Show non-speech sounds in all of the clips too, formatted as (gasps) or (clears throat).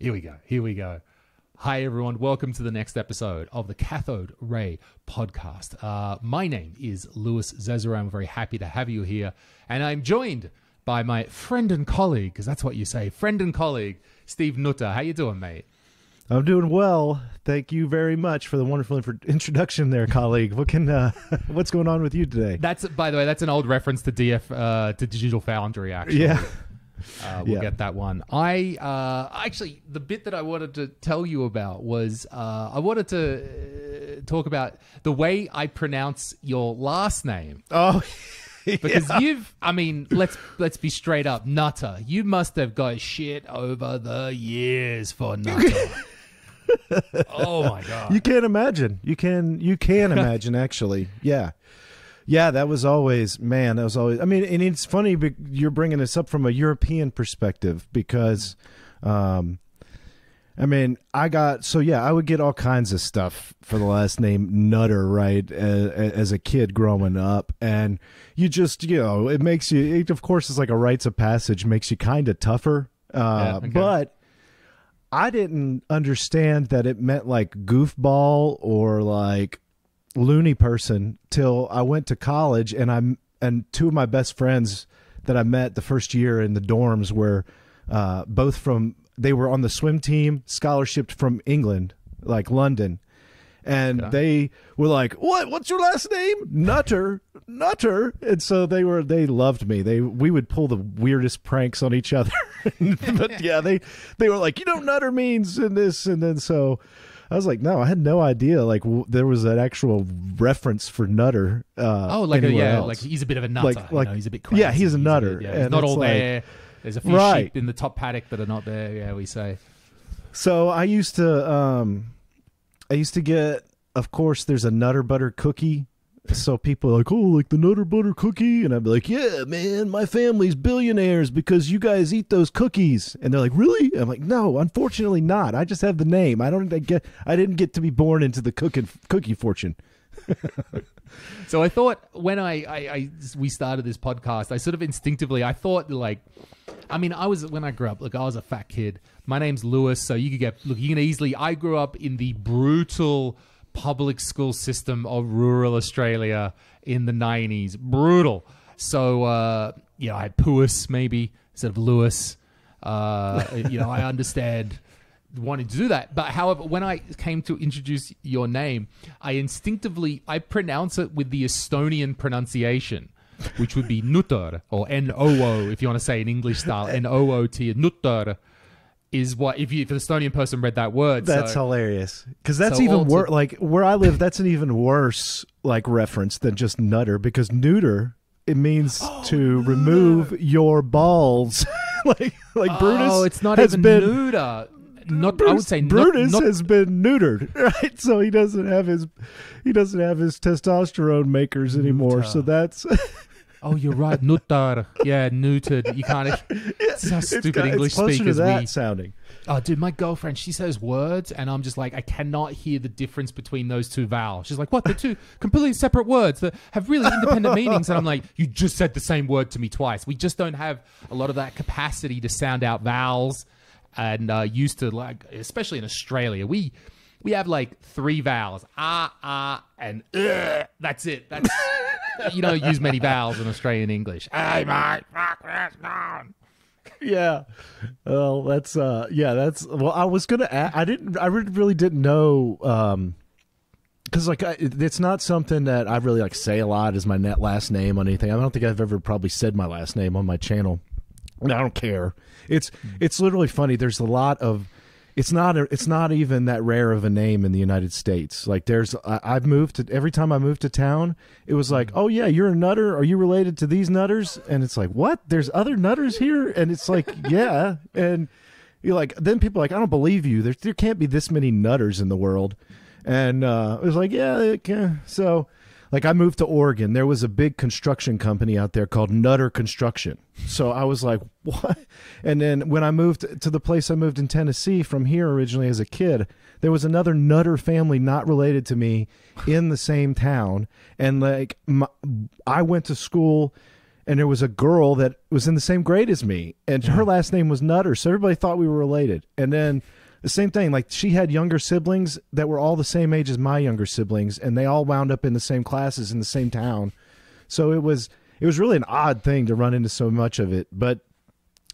Here we go. Here we go. Hi, everyone. Welcome to the next episode of the Cathode Ray Podcast. Uh, my name is Louis Zezeran. I'm very happy to have you here. And I'm joined by my friend and colleague, because that's what you say, friend and colleague, Steve Nutter. How you doing, mate? I'm doing well. Thank you very much for the wonderful inf- introduction there, (laughs) colleague. What can uh, (laughs) what's going on with you today? That's, by the way, that's an old reference to DF, uh, to Digital Foundry, actually. Yeah. Uh, we'll Yeah. get that one. I uh, actually the bit that I wanted to tell you about was uh, I wanted to uh, talk about the way I pronounce your last name (laughs) Oh, because you've I mean let's let's be straight up Nutter. You must have got shit over the years for Nutter. (laughs) oh my god! you can't imagine. You can you can (laughs) imagine actually. Yeah. Yeah, that was always man. That was always. I mean, and it's funny you're bringing this up from a European perspective because, um, I mean, I got so yeah, I would get all kinds of stuff for the last name Nutter, right? As, as a kid growing up, and you just you know it makes you. It, of course, it's like a rites of passage, makes you kind of tougher. Uh, Yeah, okay. But I didn't understand that it meant like goofball or like loony person till I went to college and I'm and two of my best friends that I met the first year in the dorms were uh, both from they were on the swim team scholarship from England like London. And they were like what? What's your last name? Nutter. Nutter. And so they were they loved me. They we would pull the weirdest pranks on each other. (laughs) But yeah they they were like you know Nutter means and this? And then so I was like, no, I had no idea. Like, w- there was an actual reference for Nutter. Uh, Oh, like a, yeah, else. like he's a bit of a nutter. Like- you know, he's a bit crazy. yeah, he's a bit- nutter, yeah, he's not all like- there. There's a few Right. sheep in the top paddock that are not there. Yeah, we say. So I used to, um, I used to get. Of course, there's a Nutter Butter cookie. So people like, oh, like the Nutter Butter cookie, and I'd be like, yeah, man, my family's billionaires because you guys eat those cookies. And they're like, really? I'm like, no, unfortunately not. I just have the name. I don't I get. I didn't get to be born into the cooking cookie fortune. (laughs) So I thought when I, I, I we started this podcast, I sort of instinctively I thought like, I mean, I was when I grew up. Look, I was a fat kid. My name's Louis, so you could get look. You can easily. I grew up in the brutal public school system of rural Australia in the nineties. Brutal. So uh, you know, I had Puis maybe instead of Louis. Uh, you know, I understand wanting to do that. But however, when I came to introduce your name, I instinctively I pronounce it with the Estonian pronunciation, which would be Nutter or N O O if you want to say in English style. N O O T Nutter is what if you if an Estonian person read that word. That's so, hilarious because that's so even worse. Like where I live, that's an even worse like reference than just nutter because neuter it means (gasps) Oh, to remove your balls. (laughs) like like oh, Brutus. oh, it's not has even been, neuter. Not I Brutus, would say Brutus not, has been neutered, (laughs) right? So he doesn't have his he doesn't have his testosterone makers anymore. So that's (laughs) Oh, you're right. Nutter. Yeah, neutered. You can't. (laughs) Is how stupid got- it's English speakers we sounding. Oh, dude, my girlfriend, she says words, and I'm just like, I cannot hear the difference between those two vowels. She's like, what? They're two completely separate words that have really independent meanings. And I'm like, you just said the same word to me twice. We just don't have a lot of that capacity to sound out vowels. And uh, used to, like, especially in Australia, we. We have like three vowels, ah, ah, and ugh. That's it. That's (laughs) you don't use many vowels in Australian English. Hey, mate, fuck this, man. Yeah. Well, that's uh yeah, that's well I was going to I didn't I really really didn't know um cuz like I, it's not something that I really like say a lot as my net last name on anything. I don't think I've ever probably said my last name on my channel. I don't care. It's it's literally funny. There's a lot of it's not a, it's not even that rare of a name in the United States. Like there's I, I've moved to every time I moved to town, it was like, "Oh yeah, you're a nutter. Are you related to these nutters?" And it's like, "What? There's other nutters here?" And it's like, (laughs) "Yeah." And you're like then people are like, "I don't believe you. There there can't be this many nutters in the world." And uh, it was like, "Yeah, it can." so like I moved to Oregon, there was a big construction company out there called Nutter Construction. So I was like, (laughs) what? And then when I moved to the place I moved in Tennessee from here originally as a kid, there was another Nutter family not related to me in the same town. And like, my, I went to school and there was a girl that was in the same grade as me, and her last name was Nutter, so everybody thought we were related. And then the same thing, like she had younger siblings that were all the same age as my younger siblings, and they all wound up in the same classes in the same town. So it was it was really an odd thing to run into so much of it, but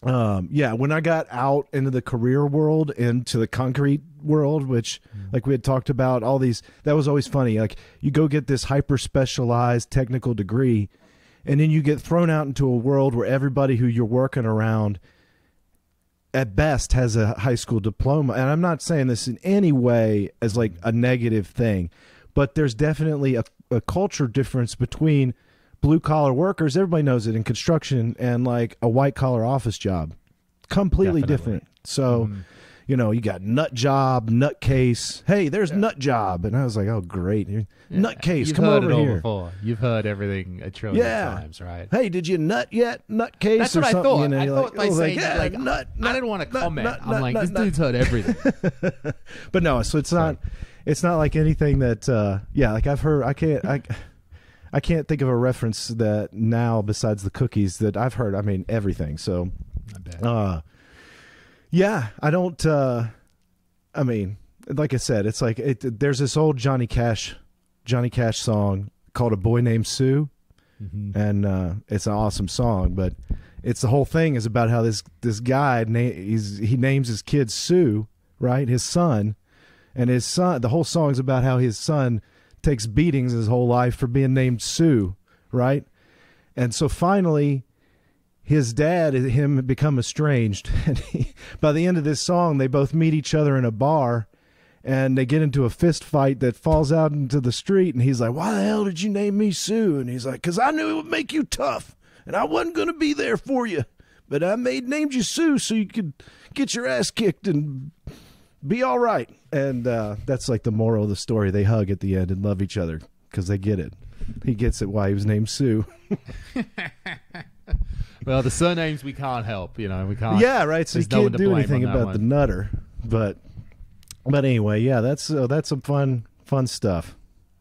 um, yeah, when I got out into the career world, into the concrete world, which like we had talked about, all these that was always funny. Like you go get this hyper specialized technical degree, and then you get thrown out into a world where everybody who you're working around at best has a high school diploma. And I'm not saying this in any way as like a negative thing, but there's definitely a, a culture difference between blue collar workers, everybody knows it in construction, and like a white collar office job. Completely Definitely. different. So, mm-hmm. You know, you got nut job, nut case. Hey, there's nut job. And I was like, oh, great. Nut case, You've come heard over it all here. before. You've heard everything a trillion Yeah. times, right? Hey, did you nut yet? Nut case That's or what I thought. You know, I thought like, by oh, saying like, yeah, like, nut, I didn't want to nut, comment. nut, I'm nut, like, nut, this nut. dude's heard everything. (laughs) but no, so it's not it's not like anything that uh yeah, like I've heard I can't I I can't think of a reference that now besides the cookies that I've heard. I mean everything. So I bet. uh yeah, I don't uh I mean, like I said, it's like it, there's this old Johnny Cash Johnny Cash song called A Boy Named Sue Mhm. and uh, it's an awesome song. But it's the whole thing is about how this this guy na- he's, he names his kid Sue, right? His son, and his son. The whole song's about how his son takes beatings his whole life for being named Sue, right? And so finally, his dad and him become estranged, (laughs) and he, by the end of this song, they both meet each other in a bar. And they get into a fist fight that falls out into the street, and he's like, "Why the hell did you name me Sue?" And he's like, "Cause I knew it would make you tough, and I wasn't gonna be there for you, but I made named you Sue so you could get your ass kicked and be all right." And uh, that's like the moral of the story. They hug at the end and love each other because they get it. He gets it why he was named Sue. (laughs) (laughs) Well, the surnames we can't help. You know, we can't. yeah, right. So you no one can't do anything about the nutter, but but anyway, yeah, that's uh, that's some fun fun stuff.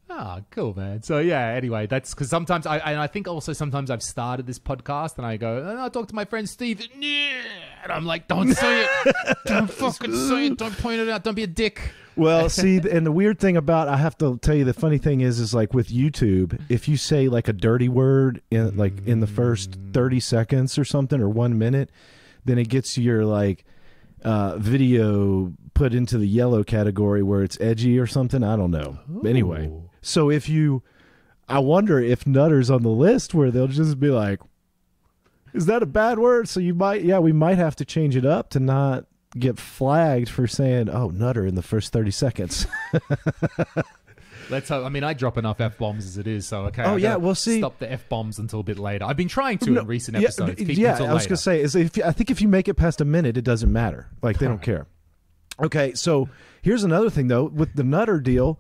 Ah, cool, man. So yeah. Anyway, that's because sometimes I and I think also sometimes I've started this podcast and I go, and I talk to my friend Steve, and I'm like, don't say it, (laughs) don't fucking say it, don't point it out, don't be a dick. Well, (laughs) see, and the weird thing about I have to tell you, the funny thing is, is like with YouTube, if you say like a dirty word in like in the first thirty seconds or something or one minute, then it gets your like uh, video put into the yellow category where it's edgy or something. I don't know. Anyway, so if you, I wonder if Nutter's on the list where they'll just be like, "Is that a bad word?" So you might, yeah, we might have to change it up to not get flagged for saying "oh Nutter" in the first thirty seconds. (laughs) Let's hope. I mean, I drop enough f bombs as it is, so okay. Oh, I yeah, we'll see- stop the f bombs until a bit later. I've been trying to No, in recent yeah, episodes. Keep yeah, I was later. gonna say is if I think if you make it past a minute, it doesn't matter. Like they don't (laughs) care. Okay, so here's another thing though with the Nutter deal,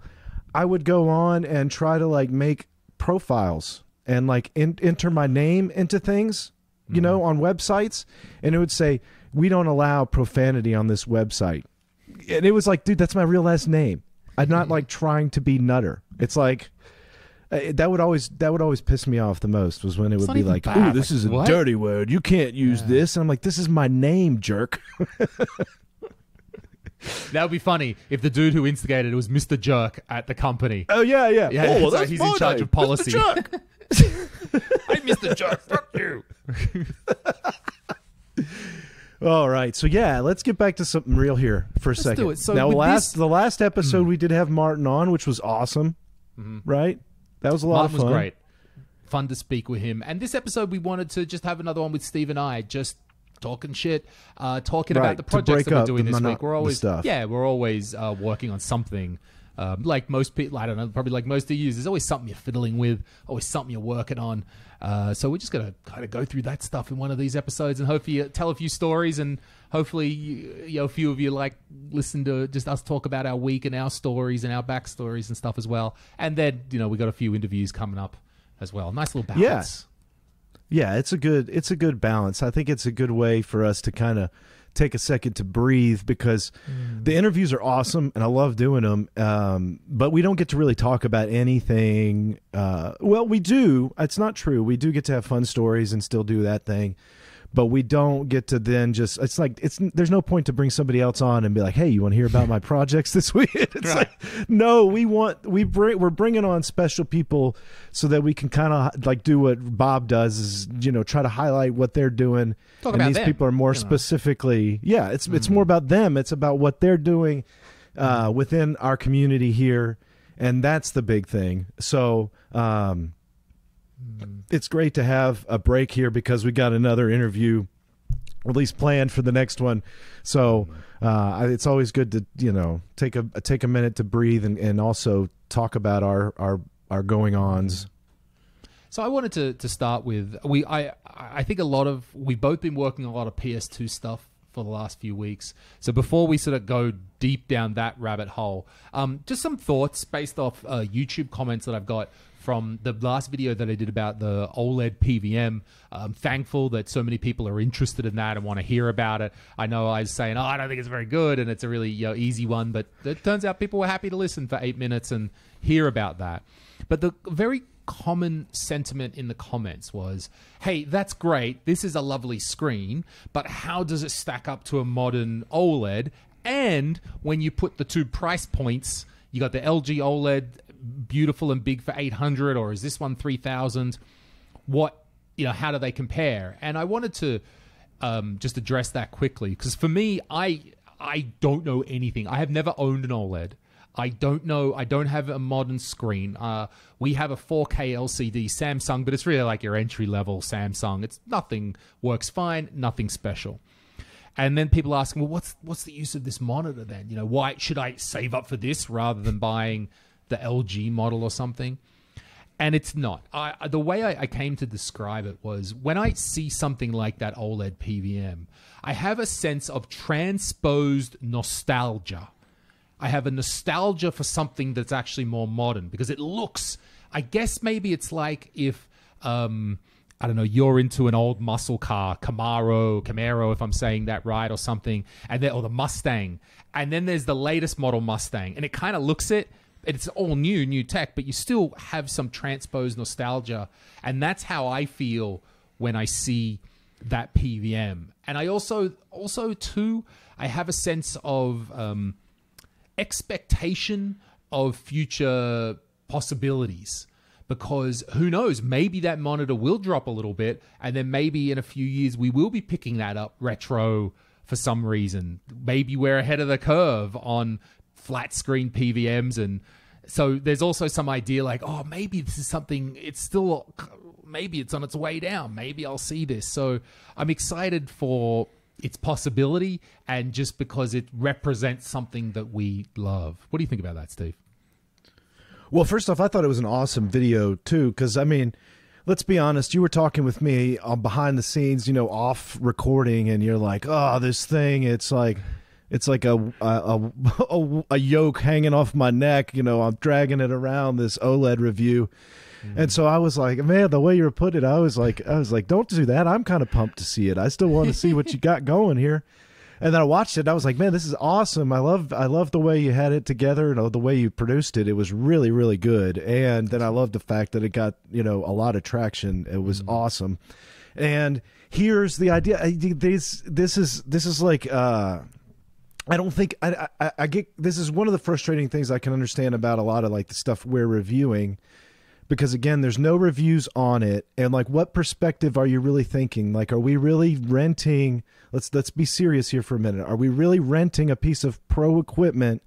I would go on and try to like make profiles and like in, enter my name into things, you know, Mm-hmm. on websites, and it would say we don't allow profanity on this website, and it was like, dude, that's my real last name. I'm not like trying to be Nutter. It's like. uh, that would always that would always piss me off the most was when it would be like, bad. "Ooh, this Like, is a what? dirty word. You can't use Yeah. this." And I'm like, "This is my name, jerk." (laughs) That would be funny if the dude who instigated it was Mr. Jerk at the company. Oh yeah, yeah. Yeah, oh, (laughs) so that's he's in charge name. of policy. Mr. Jerk. (laughs) I'm Mr. Jerk. Fuck you. All right, so yeah, let's get back to something real here for a second. do it. So now, last Hmm. the last (clears throat) episode we did have Martin on, which was awesome, right? That was a lot Martin of fun. was great. Fun to speak with him. And this episode, we wanted to just have another one with Steve and I, just talking shit, uh, talking Right, about the projects that we're doing this mono- week. We're always, yeah, we're always uh, working on something. Um, like most people, I don't know, probably like most of you, there's always something you're fiddling with, always something you're working on. Uh, so we're just gonna kind of go through that stuff in one of these episodes, and hopefully tell a few stories, and hopefully you, you know a few of you like listen to just us talk about our week and our stories and our backstories and stuff as well. And then you know we got a few interviews coming up as well. Nice little balance. Yeah, it's a good it's a good balance. I think it's a good way for us to kind of take a second to breathe because the interviews are awesome and I love doing them. Um, but we don't get to really talk about anything. Uh, well, we do. It's not true. We do get to have fun stories and still do that thing. But we don't get to then just. It's like it's. There's no point to bring somebody else on and be like, "Hey, you want to hear about my (laughs) projects this week?" (laughs) It's Right. like, no, we want we bring we're bringing on special people so that we can kind of like do what Bob does is you know try to highlight what they're doing. Talk and about these them, people are more you know. specifically, yeah. It's it's more about them. It's about what they're doing uh, within our community here, and that's the big thing. So. Um, it's great to have a break here because we got another interview at least planned for the next one. So uh, it's always good to you know take a take a minute to breathe and, and also talk about our our our going ons. So I wanted to to start with we I I think a lot of we've both been working a lot of PS2 stuff for the last few weeks. So before we sort of go deep down that rabbit hole, um, just some thoughts based off uh, YouTube comments that I've got from the last video that I did about the OLED PVM. I'm thankful that so many people are interested in that and want to hear about it. I know I was saying, oh, I don't think it's very good, and it's a really you know, easy one, but it turns out people were happy to listen for eight minutes and hear about that. But the very common sentiment in the comments was, hey, that's great. This is a lovely screen, but how does it stack up to a modern OLED? And when you put the two price points, you got the LG OLED, beautiful and big for 800, or is this one 3000? What, you know, how do they compare? And I wanted to um, just address that quickly because for me, I I don't know anything. I have never owned an OLED. I don't know. I don't have a modern screen. Uh, we have a 4K LCD Samsung, but it's really like your entry level Samsung. It's nothing works fine, nothing special. And then people asking, well, what's what's the use of this monitor then? You know, why should I save up for this rather than buying the LG model or something? and it's not. I, the way I, I came to describe it was when I see something like that OLED PVM, I have a sense of transposed nostalgia. I have a nostalgia for something that's actually more modern because it looks. I guess maybe it's like if um, I don't know, you're into an old muscle car, Camaro, Camaro, if I'm saying that right, or something, and then or the Mustang, and then there's the latest model Mustang, and it kind of looks it. It's all new, new tech, but you still have some transposed nostalgia, and that's how I feel when I see that PVM. And I also, also too, I have a sense of um, expectation of future possibilities. Because who knows maybe that monitor will drop a little bit and then maybe in a few years we will be picking that up retro for some reason. Maybe we're ahead of the curve on flat screen PVMs and so there's also some idea like oh maybe this is something it's still maybe it's on its way down maybe I'll see this so I'm excited for its possibility and just because it represents something that we love. What do you think about that, Steve? Well, first off, I thought it was an awesome video too, because I mean, let's be honest. You were talking with me on behind the scenes, you know, off recording, and you're like, "Oh, this thing, it's like." It's like a a, (laughs) a a yoke hanging off my neck, you know. I'm dragging it around this OLED review, and so I was like, man, the way you were putting it, I was like, I was like, don't do that. I'm kind of pumped to see it. I still want to see what you got going here. And then I watched it. And I was like, man, this is awesome. I love, I love the way you had it together and the way you produced it. It was really, really good. And then I love the fact that it got, you know, a lot of traction. It was awesome. And here's the idea. This, this is, this is like, uh, I don't think I, I I get this is one of the frustrating things I can understand about a lot of like the stuff we're reviewing because again there's no reviews on it and like what perspective are you really thinking like are we really renting let's let's be serious here for a minute are we really renting a piece of pro equipment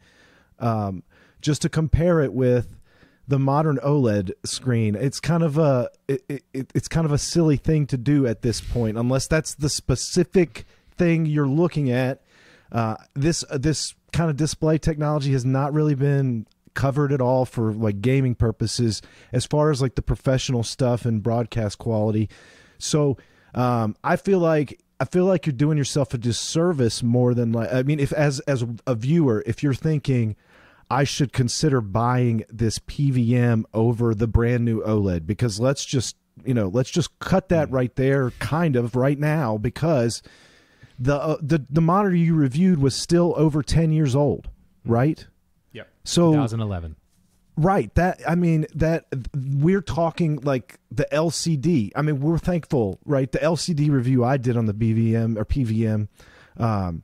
um, just to compare it with the modern OLED screen. It's kind of a it, it, it's kind of a silly thing to do at this point, unless that's the specific thing you're looking at. Uh, this uh, this kind of display technology has not really been covered at all for like gaming purposes, as far as like the professional stuff and broadcast quality. So um, I feel like I feel like you're doing yourself a disservice more than like I mean if as as a viewer if you're thinking I should consider buying this PVM over the brand new OLED because let's just you know let's just cut that right there kind of right now because the uh, the the monitor you reviewed was still over 10 years old, right? Yep. So 2011. Right. That I mean that we're talking like the LCD. I mean we're thankful, right? The LCD review I did on the BVM or PVM, um,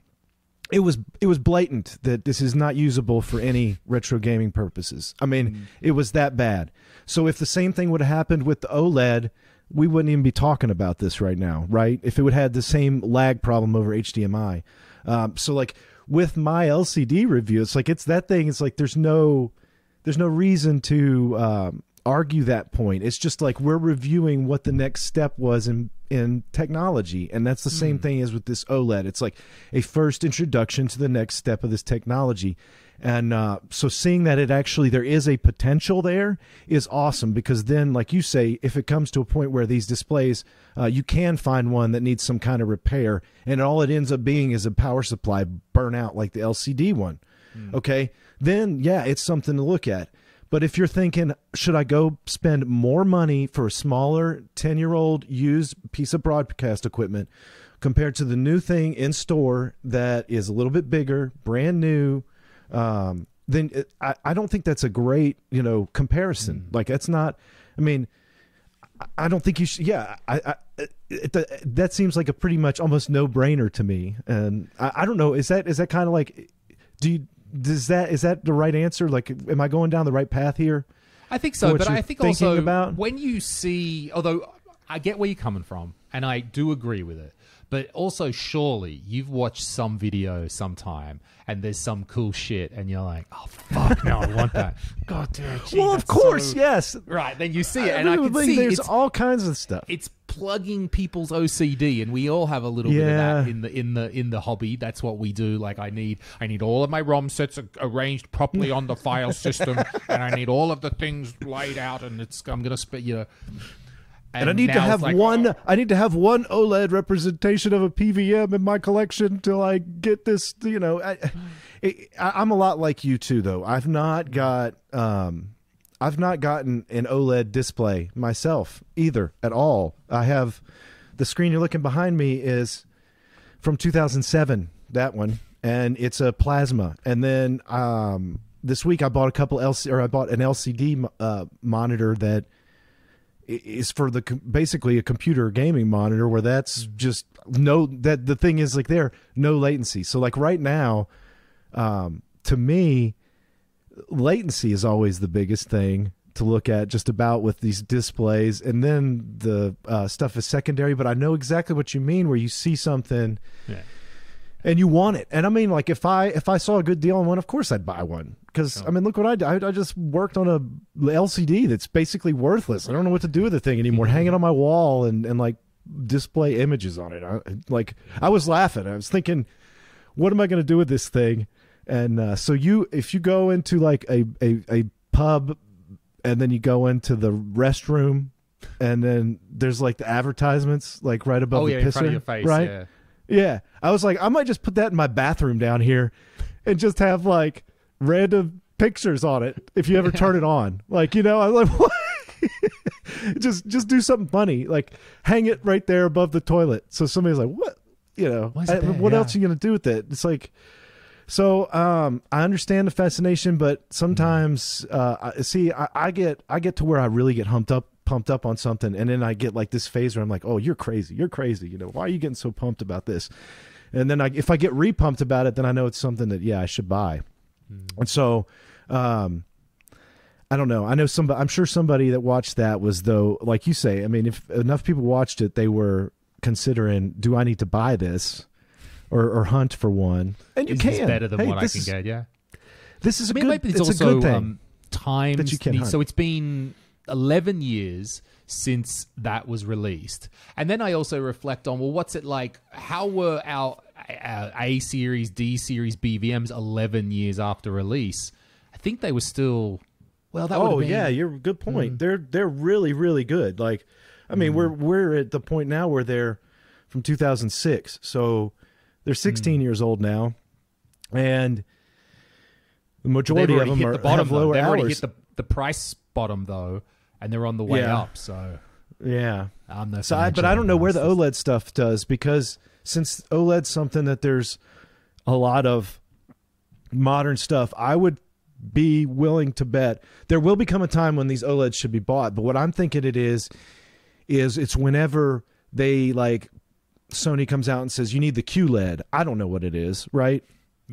it was it was blatant that this is not usable for any retro gaming purposes. I mean mm. it was that bad. So if the same thing would have happened with the OLED, we wouldn't even be talking about this right now, right? If it would have had the same lag problem over HDMI. Um, so like with my LCD review, it's like it's that thing. It's like there's no there's no reason to um, argue that point. It's just like we're reviewing what the next step was in in technology, and that's the mm. same thing as with this OLED. It's like a first introduction to the next step of this technology. And uh, so seeing that it actually there is a potential there is awesome because then, like you say, if it comes to a point where these displays, uh, you can find one that needs some kind of repair, and all it ends up being is a power supply burnout like the LCD one. Mm. Okay, then yeah, it's something to look at. But if you're thinking, should I go spend more money for a smaller 10 year old used piece of broadcast equipment compared to the new thing in store that is a little bit bigger, brand new? Um, then it, I, I don't think that's a great, you know, comparison. Mm. Like that's not, I mean, I don't think you should. Yeah, I, I it, it, that seems like a pretty much almost no brainer to me. And I, I don't know. Is that is that kind of like? Do you does that is that the right answer? Like, am I going down the right path here? I think so, but I think also about? when you see, although I get where you're coming from, and I do agree with it. But also, surely you've watched some video sometime and there's some cool shit, and you're like, oh, fuck, no, I want that. (laughs) God damn gee, Well, of course, so... yes. Right, then you see it, and I, I can see there's all kinds of stuff. It's plugging people's OCD, and we all have a little yeah. bit of that in the in the in the hobby. That's what we do. Like, I need I need all of my ROM sets arranged properly on the file (laughs) system, and I need all of the things laid out, and it's I'm gonna spit you know and, and I need to have like, one. Oh. I need to have one OLED representation of a PVM in my collection till I get this. You know, I, (sighs) am a lot like you too, though. I've not got. Um, I've not gotten an OLED display myself either at all. I have the screen you're looking behind me is from 2007. That one, and it's a plasma. And then um, this week I bought a couple LC or I bought an LCD uh, monitor that is for the basically a computer gaming monitor where that's just no that the thing is like there no latency. So like right now um to me latency is always the biggest thing to look at just about with these displays. And then the uh, stuff is secondary but i know exactly what you mean where you see something yeah and you want it. And I mean, like if I if I saw a good deal on one, of course I'd buy one. Because I mean, look what I did. I, I, just worked on a LCD that's basically worthless. I don't know what to do with the thing anymore. Hang it on my wall and and like display images on it. I, like I was laughing. I was thinking, what am I going to do with this thing? And uh, so you, if you go into like a, a a pub, and then you go into the restroom, and then there's like the advertisements like right above oh, the yeah, pisser, face, right? Yeah. Yeah. I was like, I might just put that in my bathroom down here and just have like random pictures on it if you ever turn it on. Like, you know, I'm like, (laughs) what? just just do something funny. Like hang it right there above the toilet. So somebody's like, What you know, I, what yeah. else are you gonna do with it? It's like so um, I understand the fascination, but sometimes uh, see I, I get I get to where I really get humped up pumped up on something and then I get like this phase where I'm like, "Oh, you're crazy. You're crazy. You know, why are you getting so pumped about this?" And then I if I get repumped about it, then I know it's something that yeah, I should buy. Mm. And so um I don't know. I know somebody I'm sure somebody that watched that was though like you say, I mean, if enough people watched it, they were considering, "Do I need to buy this?" Or, or hunt for one. And you is can. better than hey, what I can get, yeah. This is a I mean, good. Maybe it's, it's also, a good thing. Um, time that you can. So it's been 11 years since that was released. And then I also reflect on, well, what's it like? How were our, our A series, D series BVMs 11 years after release? I think they were still. Well, that oh been, yeah, you're good point. Mm. They're they're really really good. Like, I mean, mm. we're we're at the point now where they're from 2006, so they're 16 mm. years old now, and the majority of them are, the bottom, have lower hours. already hit the, the price bottom though, and they're on the way yeah. up. So Yeah. I'm no So, I, but I don't know where the OLED stuff does because since OLED's something that there's a lot of modern stuff, I would be willing to bet there will become a time when these OLEDs should be bought. But what I'm thinking it is, is it's whenever they like Sony comes out and says you need the QLED. I don't know what it is, right?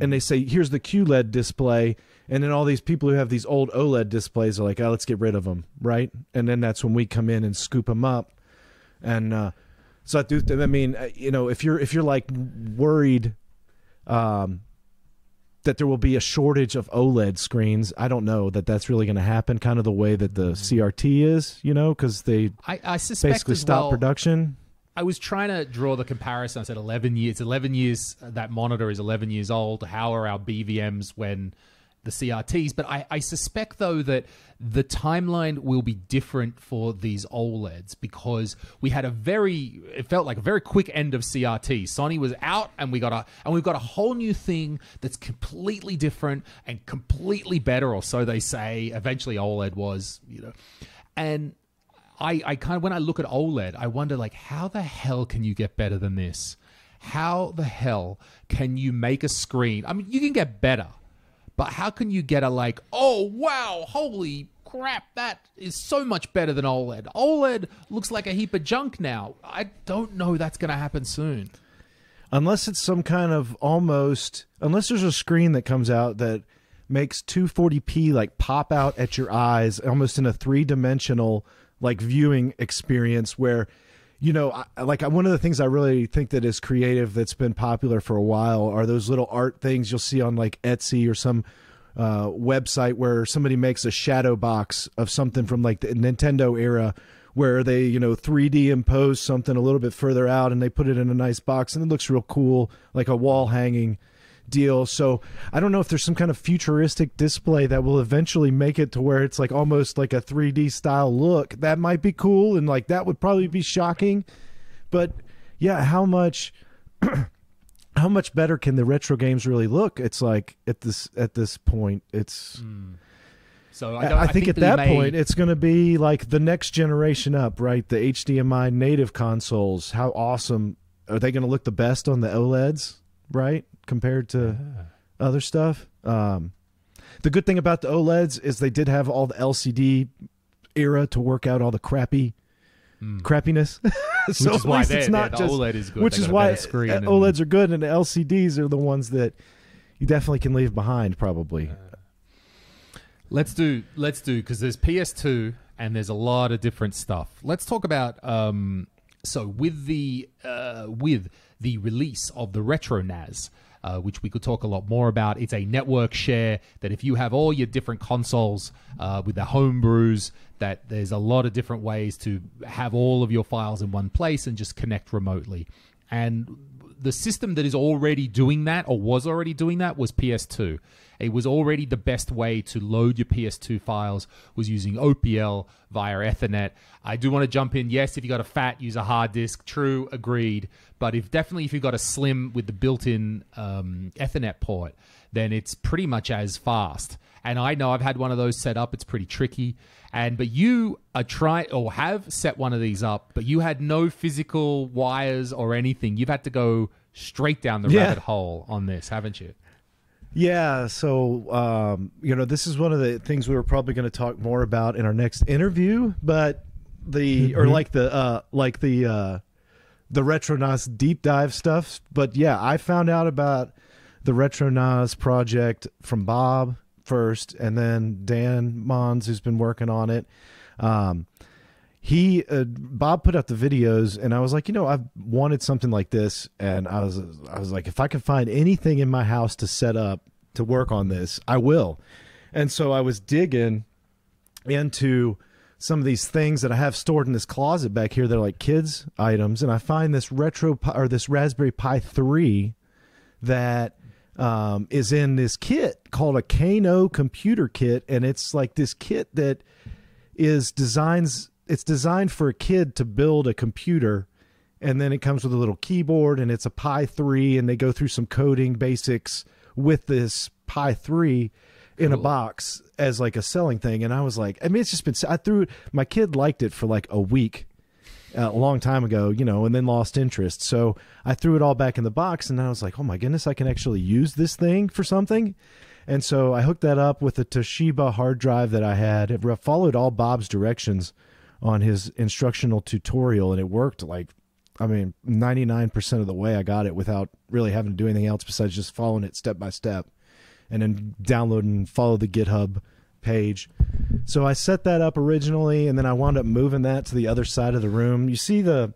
And they say here's the QLED display, and then all these people who have these old OLED displays are like, oh, let's get rid of them, right? And then that's when we come in and scoop them up, and uh, so I do. I mean, uh, you know, if you're if you're like worried, um, that there will be a shortage of OLED screens, I don't know that that's really going to happen. Kind of the way that the CRT is, you know, because they I, I suspect basically as stop well- production. I was trying to draw the comparison. I said 11 years. 11 years. That monitor is 11 years old. How are our BVMs when the CRTs? But I, I suspect though that the timeline will be different for these OLEDs because we had a very. It felt like a very quick end of CRT. Sony was out, and we got a and we've got a whole new thing that's completely different and completely better, or so they say. Eventually, OLED was, you know, and I, I kind of when I look at OLED, I wonder like how the hell can you get better than this? How the hell can you make a screen? I mean, you can get better, but how can you get a like, oh wow, holy crap, that is so much better than OLED. OLED looks like a heap of junk now. I don't know that's going to happen soon. unless it's some kind of almost unless there's a screen that comes out that makes 240p like pop out at your eyes almost in a three-dimensional like viewing experience where you know I, like one of the things i really think that is creative that's been popular for a while are those little art things you'll see on like etsy or some uh, website where somebody makes a shadow box of something from like the nintendo era where they you know 3D impose something a little bit further out and they put it in a nice box and it looks real cool like a wall hanging deal. So I don't know if there's some kind of futuristic display that will eventually make it to where it's like almost like a 3D style look. That might be cool and like that would probably be shocking. But yeah, how much (clears throat) how much better can the retro games really look? It's like at this at this point it's hmm. So I, I, don't, I think, at that may- point it's going to be like the next generation up, right? The HDMI native consoles. How awesome are they going to look the best on the OLEDs, right? Compared to other stuff. Um, the good thing about the OLEDs is they did have all the LCD era to work out all the crappy crappiness. (laughs) so. Which is at why they're- it's not just OLED is good. which They is why screen uh, and- OLEDs are good and the LCDs are the ones that you definitely can leave behind probably. Let's do let's do because there's PS2 and there's a lot of different stuff. Let's talk about um so with the uh with the release of the RetroNAS, uh, which we could talk a lot more about. It's a network share that if you have all your different consoles uh, with the homebrews, that there's a lot of different ways to have all of your files in one place and just connect remotely. And the system that is already doing that or was already doing that was PS2. It was already the best way to load your PS2 files was using OPL via Ethernet. I do want to jump in. Yes, if you got a fat, use a hard disk. True, agreed. But if definitely if you've got a slim with the built-in um, Ethernet port, then it's pretty much as fast. And I know I've had one of those set up. It's pretty tricky. And but you are try or have set one of these up, but you had no physical wires or anything. You've had to go straight down the Yeah. rabbit hole on this, haven't you? Yeah, so um, you know, this is one of the things we were probably going to talk more about in our next interview, but the or like the uh like the uh the RetroNAS deep dive stuff, but yeah, I found out about the RetroNAS project from Bob first and then Dan Mons who's been working on it. Um he uh, Bob put out the videos and I was like, you know, I've wanted something like this. And I was I was like if I can find anything in my house to set up to work on this, I will. And so I was digging into some of these things that I have stored in this closet back here that are like kids items. And I find this retro or this Raspberry Pi 3 that um, is in this kit called a Kano computer kit. And it's like this kit that is designs it's designed for a kid to build a computer and then it comes with a little keyboard and it's a pi 3 and they go through some coding basics with this pi 3 in a box as like a selling thing and i was like i mean it's just been i threw my kid liked it for like a week a long time ago, you know, and then lost interest. So I threw it all back in the box, and I was like, oh my goodness, I can actually use this thing for something. And so I hooked that up with a Toshiba hard drive that I had. It followed all Bob's directions on his instructional tutorial, and it worked like, I mean, 99% of the way I got it without really having to do anything else besides just following it step by step and then download and follow the GitHub page. So I set that up originally, and then I wound up moving that to the other side of the room. You see the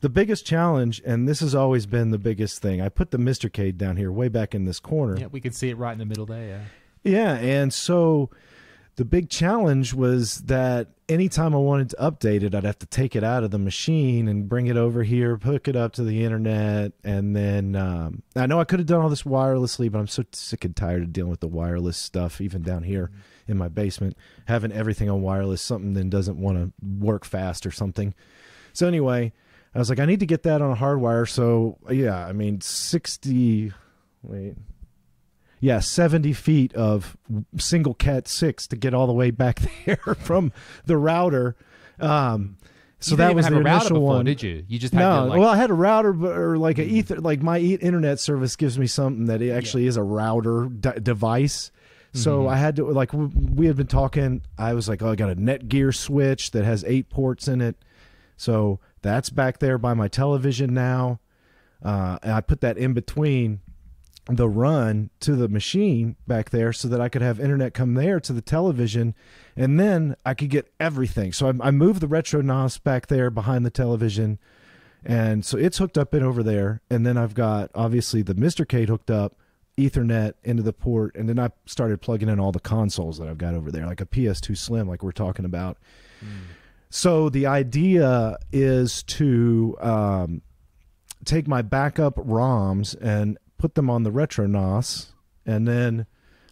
the biggest challenge, and this has always been the biggest thing. I put the MiSTercade down here, way back in this corner. Yeah, we can see it right in the middle there. Yeah. Yeah, and so the big challenge was that anytime I wanted to update it, I'd have to take it out of the machine and bring it over here, hook it up to the internet, and then um, I know I could have done all this wirelessly, but I'm so sick and tired of dealing with the wireless stuff, even down here mm-hmm. in my basement, having everything on wireless. Something then doesn't want to work fast or something. So anyway, I was like, I need to get that on a hardwire. So yeah, I mean, sixty. Wait, yeah, 70 feet of single cat six to get all the way back (laughs) there from the router. Um, so that was the initial before, one. Did you? You just had no. like, well, I had a router, or like an ether. Like my e- internet service gives me something that it actually yeah. is a router device. So mm-hmm. I had to like we had been talking. I was like, oh, I got a Netgear switch that has eight ports in it. So that's back there by my television now. Uh, and I put that in between the run to the machine back there so that I could have internet come there to the television and then I could get everything. So I, I moved the RetroNAS back there behind the television and so it's hooked up in over there and then I've got obviously the MiSTercade hooked up ethernet into the port and then I started plugging in all the consoles that I've got over there like a PS2 Slim like we're talking about. Mm. So the idea is to um, take my backup ROMs and put them on the RetroNAS, and then,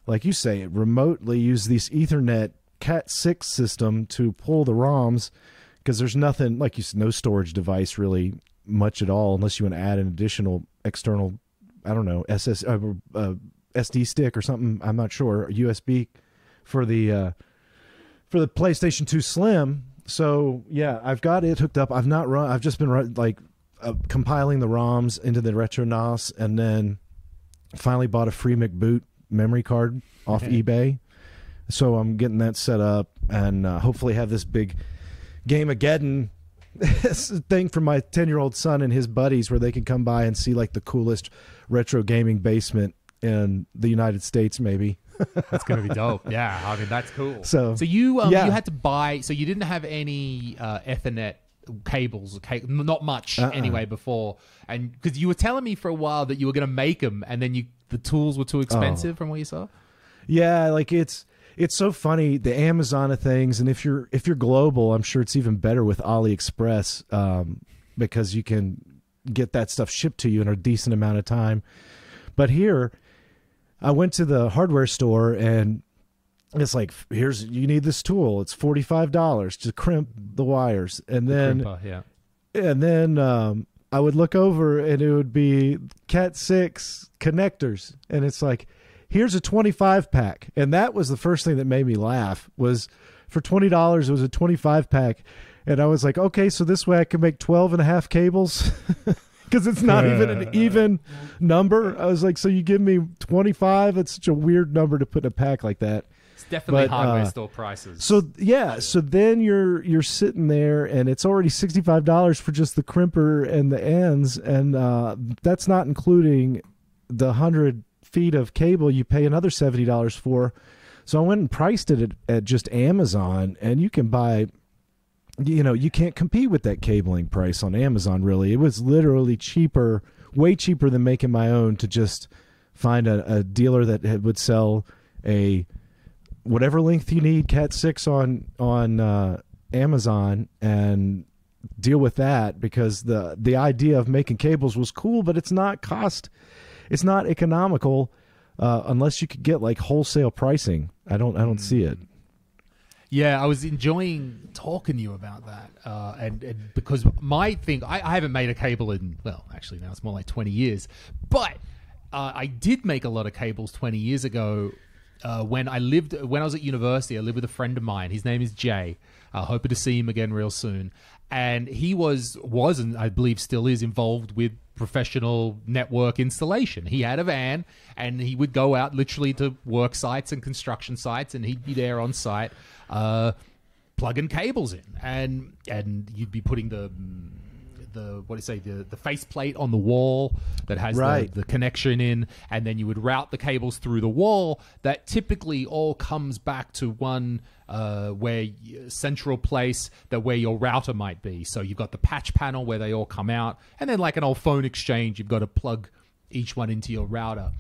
like you say, remotely use this Ethernet Cat six system to pull the ROMs because there's nothing like you said, no storage device really much at all unless you want to add an additional external, I don't know, SS uh, uh, SD stick or something. I'm not sure USB for the uh, for the PlayStation 2 Slim. So yeah, I've got it hooked up. I've not run. I've just been run, like uh, compiling the ROMs into the RetroNAS, and then finally bought a free McBoot memory card off okay. eBay. So I'm getting that set up, and uh, hopefully have this big game again (laughs) thing for my 10 year old son and his buddies where they can come by and see like the coolest retro gaming basement in the United States, maybe. (laughs) that's gonna be dope. Yeah, I mean that's cool. So, so you um, yeah. you had to buy. So you didn't have any uh, Ethernet cables, not much uh-uh. anyway before, and because you were telling me for a while that you were going to make them, and then you the tools were too expensive oh. from what you saw. Yeah, like it's it's so funny the Amazon of things, and if you're if you're global, I'm sure it's even better with AliExpress um, because you can get that stuff shipped to you in a decent amount of time. But here, I went to the hardware store and it's like here's you need this tool. It's $45 to crimp the wires. And then the crimper, yeah. and then um, i would look over and it would be cat 6 connectors. And it's like here's a 25 pack. And that was the first thing that made me laugh was for $20 it was a 25 pack. And i was like okay so this way i can make 12 and a half cables? (laughs) Because it's not even an even number. I was like so you give me 25 it's such a weird number to put in a pack like that it's definitely but, hardware uh, store prices. So yeah, so then you're you're sitting there and it's already sixty five dollars for just the crimper and the ends, and uh, that's not including the hundred feet of cable you pay another seventy dollars for. So I went and priced it at, at just Amazon, and you can buy you know you can't compete with that cabling price on Amazon. Really, it was literally cheaper, way cheaper than making my own to just find a, a dealer that would sell a whatever length you need cat 6 on on uh, amazon and deal with that because the the idea of making cables was cool but it's not cost it's not economical uh, unless you could get like wholesale pricing. I don't i don't see it. Yeah, I was enjoying talking to you about that, uh, and, and, because my thing, I, I, haven't made a cable in well, actually now it's more like twenty years, but uh, I did make a lot of cables twenty years ago uh, when I lived when I was at university, I lived with a friend of mine. His name is Jay. Uh, hoping to see him again real soon. And he was was and I believe still is involved with professional network installation. He had a van and he would go out literally to work sites and construction sites, and he'd be there on site. Uh, plugging cables in and and you'd be putting the the what do you say the the faceplate on the wall that has Right. the, the connection in and then you would route the cables through the wall that typically all comes back to one uh, where central place that where your router might be so you've got the patch panel where they all come out and then like an old phone exchange you've got to plug each one into your router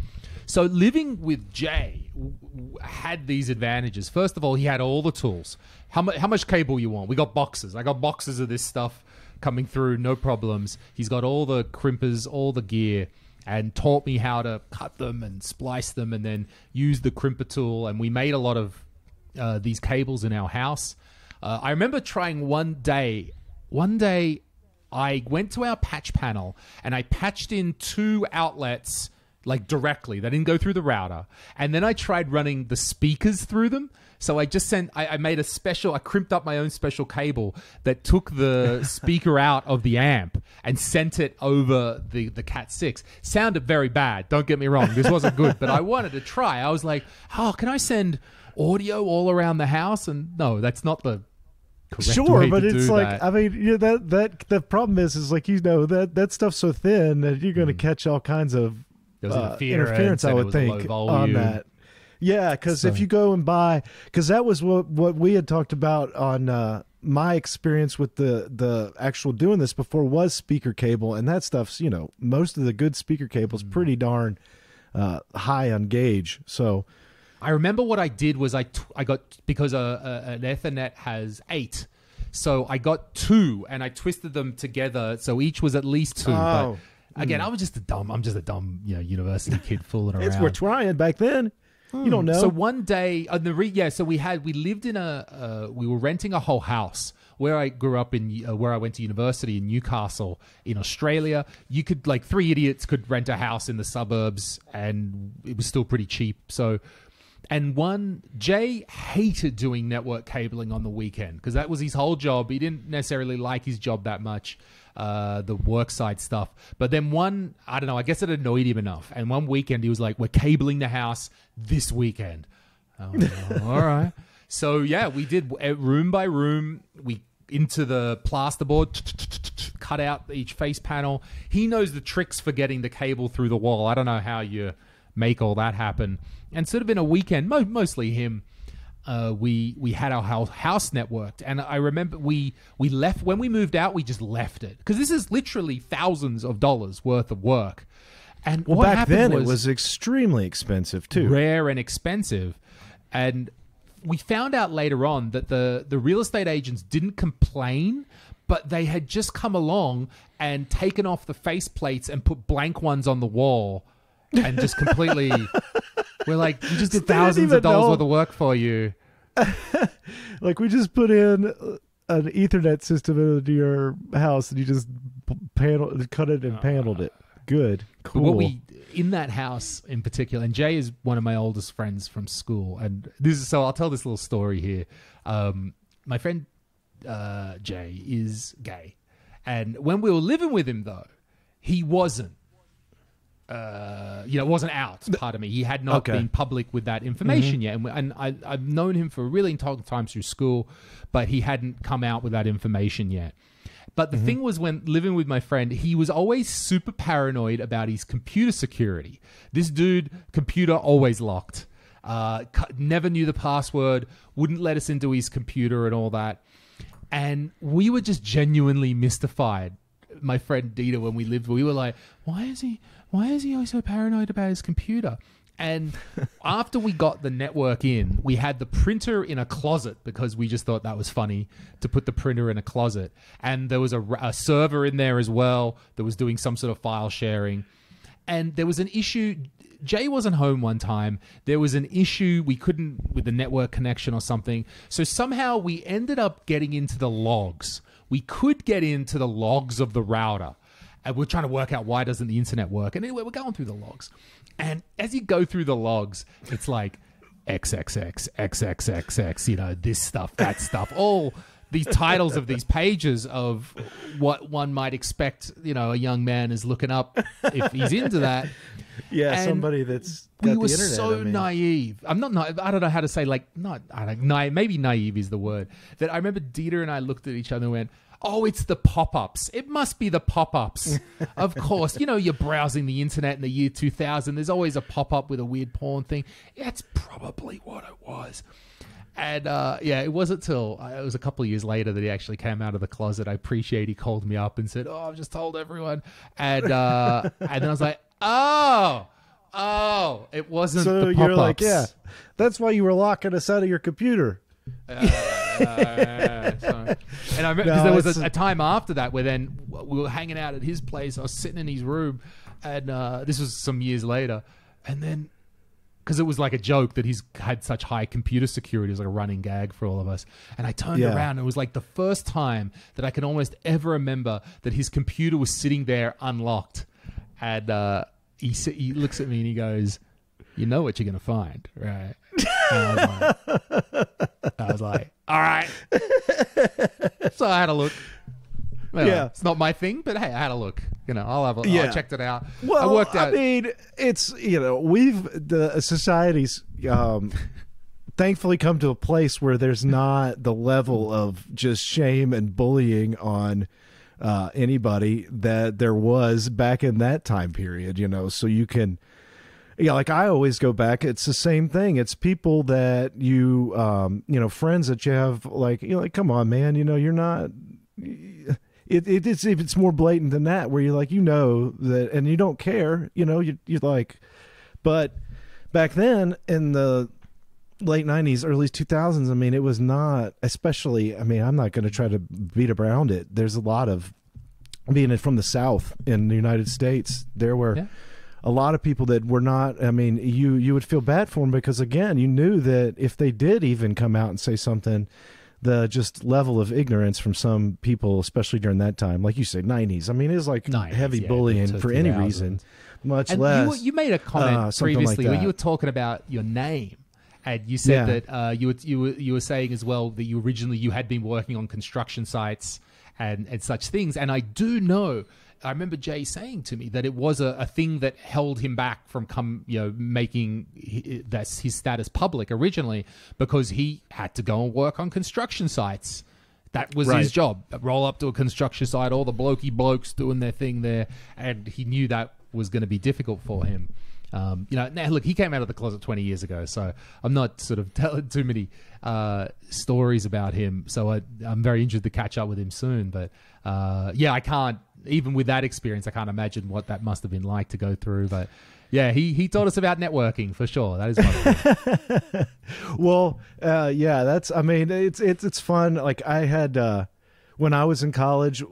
so living with Jay w- w- had these advantages. First of all, he had all the tools. How much? How much cable you want? We got boxes. I got boxes of this stuff coming through, no problems. He's got all the crimpers, all the gear, and taught me how to cut them and splice them, and then use the crimper tool. And we made a lot of uh, these cables in our house. Uh, I remember trying one day. One day, I went to our patch panel and I patched in two outlets like directly. They didn't go through the router. And then I tried running the speakers through them. So I just sent, I, I made a special, I crimped up my own special cable that took the (laughs) speaker out of the amp and sent it over the, the Cat 6. Sounded very bad. Don't get me wrong. This wasn't good, but I (laughs) wanted to try. I was like, oh, can I send audio all around the house? And no, that's not the correct Sure, but it's like that. I mean, you know, that that the problem is is like you know that that stuff's so thin that you're going to catch all kinds of uh, interference. I would was a low think on that. Yeah, because So- if you go and buy, because that was what what we had talked about on uh, my experience with the the actual doing this before was speaker cable, and that stuff's you know most of the good speaker cables Mm. pretty darn uh, high on gauge. So I remember what I did was I t- I got because a, a, an Ethernet has eight, so I got two and I twisted them together so each was at least two. Oh. But again, I was just a dumb. I'm just a dumb, you know, university kid fooling (laughs) around. it's we're trying back then. You don't know. So one day, uh, the re- yeah, so we had we lived in a uh, we were renting a whole house where I grew up in uh, where I went to university in Newcastle in Australia. You could like three idiots could rent a house in the suburbs, and it was still pretty cheap. So. And one, Jay hated doing network cabling on the weekend because that was his whole job. He didn't necessarily like his job that much, uh, the workside stuff. But then one, I don't know, I guess it annoyed him enough. And one weekend he was like, "We're cabling the house this weekend." Oh, all right. (laughs) So yeah, we did uh, room by room. We into the plasterboard, cut out each face panel. He knows the tricks for getting the cable through the wall. I don't know how you make all that happen. And sort of in a weekend, mo- mostly him. Uh, we we had our house, house networked, and I remember we we left when we moved out. We just left it because this is literally thousands of dollars worth of work. And well, what back then was, it was extremely expensive too. rare and expensive. And we found out later on that the, the real estate agents didn't complain, but they had just come along and taken off the face plates and put blank ones on the wall and just completely. (laughs) we're like, we just (laughs) did thousands of dollars know. worth of work for you. (laughs) Like we just put in uh, an Ethernet system into your house, and you just p- panel cut it and paneled it. Good, But cool. what we in that house in particular, and Jay is one of my oldest friends from school, and this is so I'll tell this little story here. Um, my friend uh, Jay is gay, and when we were living with him, though, he wasn't. Uh, you know, wasn't out. Pardon me, he had not Okay. been public with that information yet, and, and I, I've known him for a really long time through school, but he hadn't come out with that information yet. But the thing was, when living with my friend, he was always super paranoid about his computer security. This dude, computer always locked. Uh, never knew the password. Wouldn't let us into his computer and all that. And we were just genuinely mystified. My friend Dita, when we lived, we were like, "Why is he? Why is he always so paranoid about his computer?" And (laughs) after we got the network in, we had the printer in a closet because we just thought that was funny to put the printer in a closet. And there was a, a server in there as well that was doing some sort of file sharing. And there was an issue. Jay wasn't home one time. There was an issue we couldn't with the network connection or something. So somehow we ended up getting into the logs. We could get into the logs of the router. And we're trying to work out why doesn't the internet work. And anyway, we're going through the logs. And as you go through the logs, it's like XXX, XXXX, you know, this stuff, that stuff, all these titles of these pages of what one might expect, you know, a young man is looking up if he's into that. Yeah, And somebody that's We the were internet. so I mean. naive. I'm not, na- I don't know how to say, like, not, I don't naive, maybe naive is the word. That I remember Dieter and I looked at each other and went, Oh, it's the pop ups. It must be the pop ups. (laughs) of course. You know, you're browsing the internet in the year 2000. There's always a pop up with a weird porn thing. That's probably what it was. And uh, yeah, it wasn't till uh, it was a couple of years later that he actually came out of the closet. I appreciate he called me up and said, "Oh, I've just told everyone," and uh, (laughs) and then I was like, "Oh, oh, it wasn't So the you're pop-ups." like, yeah, that's why you were locking us out of your computer. So- and I remember No, because there was a, a time after that where then we were hanging out at his place. I was sitting in his room, and uh, this was some years later, and then because it was like a joke that he's had such high computer security, it was like a running gag for all of us. And I turned Yeah. around, and it was like the first time that I can almost ever remember that his computer was sitting there unlocked, and uh, he he looks at me and he goes, "You know what you're gonna find, right?" I was like, I was like, all right. (laughs) so I had a look. Well, Yeah. It's not my thing, but hey, I had a look. You know, I'll have a, Yeah. I checked it out. Well, I worked out. mean, it's you know we've the society's um, thankfully come to a place where there's not the level of just shame and bullying on uh, anybody that there was back in that time period. You know, so you can. Yeah, like I always go back. It's the same thing. It's people that you, um, you know, friends that you have. Like, you know, like, come on, man. You know, you're not it, it it's if it's more blatant than that where you're like you know that and you don't care you know you you're like but back then in the late 90s early 2000s i mean it was not especially i mean i'm not going to try to beat around it there's a lot of being from the south in the united states there were Yeah. A lot of people that were not i mean you you would feel bad for them because again you knew that if they did even come out and say something the just level of ignorance from some people especially during that time like you said 90s i mean it's like 90s, heavy yeah, bullying for any reason much and less you, you made a comment uh, like previously where you were talking about your name. And you said Yeah. that uh, you were you were you were saying as well that you originally you had been working on construction sites and and such things. And I do know I remember Jay saying to me that it was a, a thing that held him back from come you know making hi- that's his status public originally because he had to go and work on construction sites. That was Right. his job. Roll up to a construction site, all the blokey blokes doing their thing there, and he knew that was going to be difficult for him. Um, you know, now look, he came out of the closet 20 years ago, so I'm not sort of (laughs) telling too many uh, stories about him. So I, I'm very interested to catch up with him soon. But uh, yeah, I can't, even with that experience, I can't imagine what that must have been like to go through. But yeah, he, he taught us about networking for sure. That is (laughs) well uh yeah that's i mean it's it's it's fun like i had uh when i was in college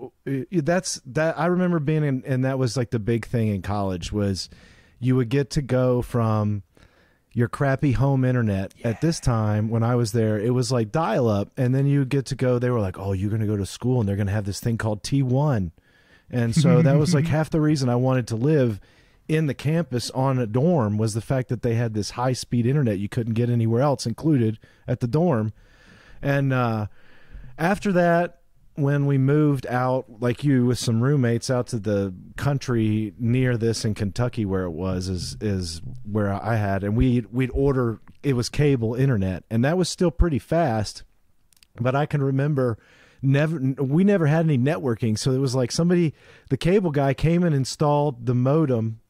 that's that i remember being in and that was like the big thing in college was you would get to go from your crappy home internet at this time when i was there it was like dial up and then you get to go they were like oh you're going to go to school and they're going to have this thing called t1 and so that was like (laughs) half the reason i wanted to live in the campus on a dorm was the fact that they had this high speed internet. You couldn't get anywhere else included at the dorm. And uh, after that when we moved out like you with some roommates out to the country near this in Kentucky where it was is is where I had and we we'd order it was cable internet and that was still pretty fast. But I can remember never we never had any networking so it was like somebody the cable guy came and installed the modem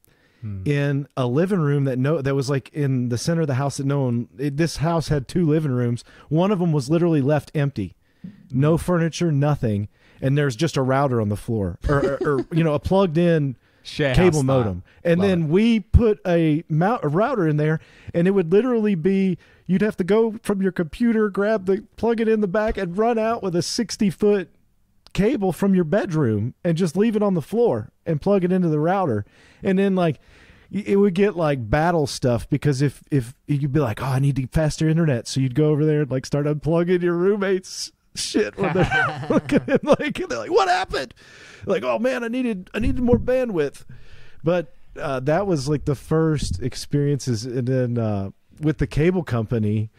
hmm. in a living room that no that was like in the center of the house that no one it, this house had two living rooms. One of them was literally left empty. No hmm. furniture nothing. And there's just a router on the floor or, or, or you know a plugged in (laughs) cable modem. And Love then it. we put a, mount, a router in there and it would literally be you'd have to go from your computer grab the plug it in the back and run out with a 60 foot cable from your bedroom and just leave it on the floor and plug it into the router. And then like it would get like battle stuff because if if you'd be like oh i need faster internet. So you'd go over there and like start unplugging your roommates shit when they're looking at like they're like what happened? Like oh man i needed i needed more bandwidth. But uh, that was like the first experiences. And then uh, with the cable company,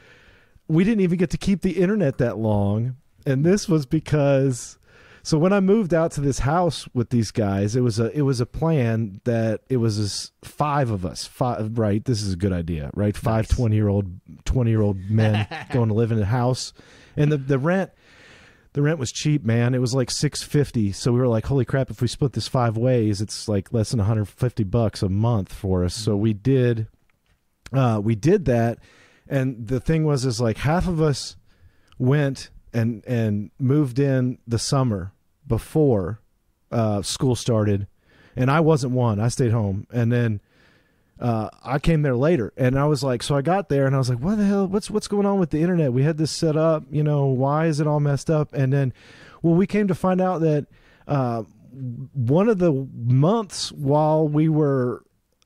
we didn't even get to keep the internet that long, and this was because. So when I moved out to this house with these guys, it was a it was a plan that it was this five of us. Five, right? This is a good idea, right? Five Nice. 20 year old twenty year old men (laughs) going to live in a house, and the the rent the rent was cheap, man. It was like six fifty. So we were like, holy crap! If we split this five ways, it's like less than one hundred fifty bucks a month for us. So mm-hmm. we did, uh, we did that, and the thing was, is like half of us went and and moved in the summer before uh, school started, and I wasn't one. I stayed home, and then uh, I came there later, and I was like, so I got there, and I was like, what the hell? What's what's going on with the internet? We had this set up, you know, why is it all messed up? And then, well, we came to find out that uh, one of the months while we were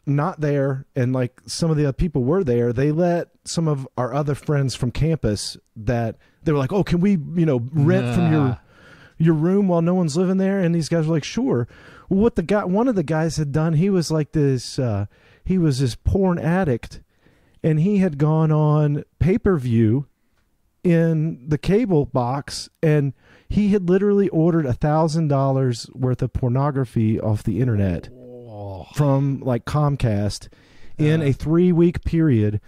not there, and like some of the other people were there, they let some of our other friends from campus that they were like, oh, can we, you know, rent from your your room while no one's living there? And these guys were like sure. Well, what the guy one of the guys had done he was like this uh he was this porn addict and he had gone on pay-per-view in the cable box and he had literally ordered a thousand dollars worth of pornography off the internet from like comcast in a three week period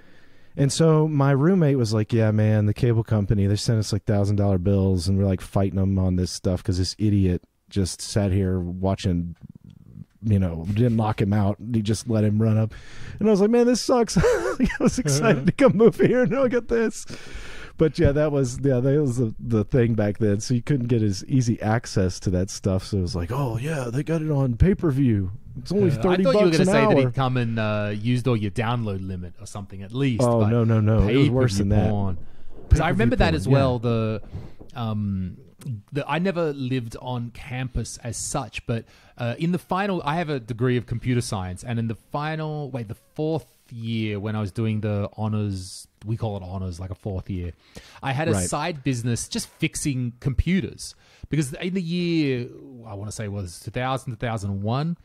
and so my roommate was like, "Yeah, man, the cable company they sent us like thousand dollar bills, and we're like fighting them on this stuff because this idiot just sat here watching." You know, didn't lock him out. He just let him run up, and I was like, "Man, this sucks." (laughs) I was excited uh-huh. to come move here and look at this. But yeah, that was yeah, that was the, the thing back then. So you couldn't get as easy access to that stuff. So it was like, "Oh yeah, they got it on pay per view. It's only Uh, thirty I thought you were going to say hour." that he'd come and uh, used all your download limit or something at least. Oh, no, no, no. It was worse than that. porn. 'Cause I remember that porn, as yeah. well. The um, the I never lived on campus as such, but uh, in the final, I have a degree of computer science, and in the final, wait, the fourth year when I was doing the honors, we call it honors, like a fourth year, I had a Right. side business just fixing computers because in the year I want to say was 2000 2001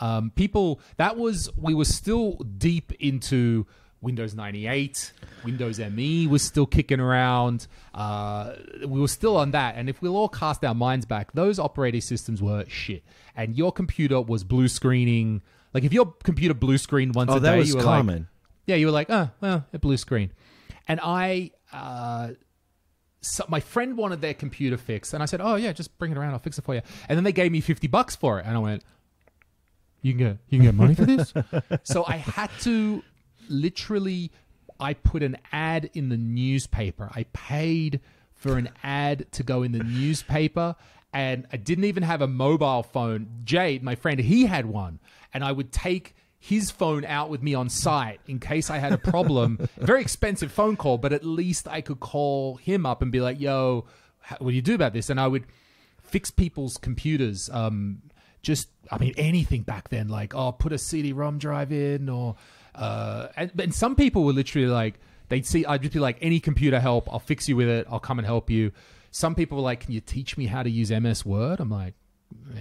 um, people that was we were still deep into Windows 98, Windows ME was still kicking around. Uh, we were still on that, and if we'll all cast our minds back, those operating systems were shit, and your computer was blue screening. Like if your computer blue screened once Oh, a that day, was you were common. like, yeah, you were like, oh, well, a blue screen, and I. Uh, so my friend wanted their computer fixed, and I said, "Oh yeah, just bring it around. I'll fix it for you." And then they gave me fifty bucks for it, and I went, "You can get you can get money for this." (laughs) so I had to literally, I put an ad in the newspaper. I paid for an ad to go in the newspaper, and I didn't even have a mobile phone. Jade, my friend, he had one, and I would take his phone out with me on site in case I had a problem. (laughs) Very expensive phone call, but at least I could call him up and be like, "Yo, what do you do about this?" And I would fix people's computers. Um, just, I mean, anything back then, like, oh, put a CD-ROM drive in, or, uh, and, and some people were literally like, they'd see, I'd just be like, any computer help, I'll fix you with it, I'll come and help you. Some people were like, can you teach me how to use MS Word? I'm like,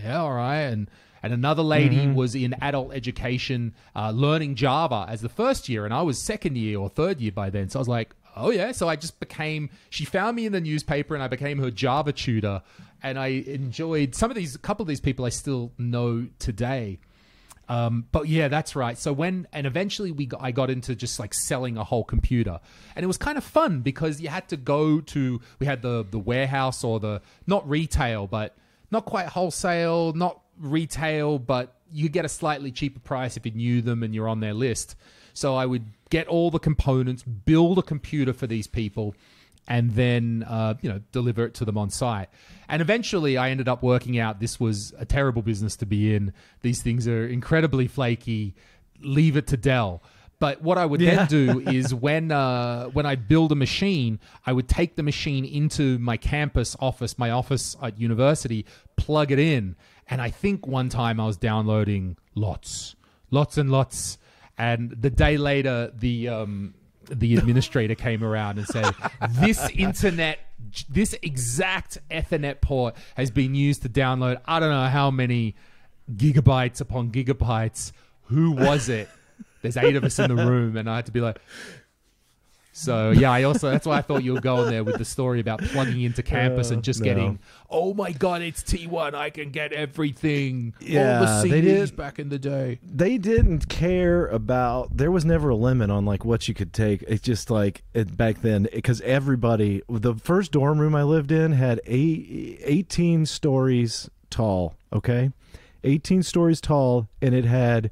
yeah, all right. And and another lady was in adult education, uh, learning Java as the first year, and I was second year or third year by then. So I was like, oh yeah. So I just became. She found me in the newspaper, and I became her Java tutor. And I enjoyed some of these. A couple of these people I still know today. Um, but yeah, that's right. So when and eventually we got, I got into just like selling a whole computer, and it was kind of fun because you had to go to we had the the warehouse or the not retail, but not quite wholesale, not retail, but you get a slightly cheaper price if you knew them and you're on their list. So I would get all the components, build a computer for these people, and then uh, you know deliver it to them on site. And eventually, I ended up working out this was a terrible business to be in. These things are incredibly flaky. Leave it to Dell. But what I would Yeah. then do (laughs) is when uh, when I build a machine, I would take the machine into my campus office, my office at university, plug it in, and I think one time I was downloading lots, lots and lots. And the day later, the um, the administrator came around and said, (laughs) "This internet, this exact Ethernet port has been used to download I don't know how many gigabytes upon gigabytes. Who was it?" There's eight of us in the room, and I had to be like, So yeah, I also that's why I thought you were going there with the story about plugging into campus Uh, and just no. getting, oh my god, it's T1, I can get everything. All Yeah, the they did- back in the day. they didn't care about there was never a limit on like what you could take it's just like it, back then because everybody the first dorm room i lived in had eight, 18 stories tall okay 18 stories tall and it had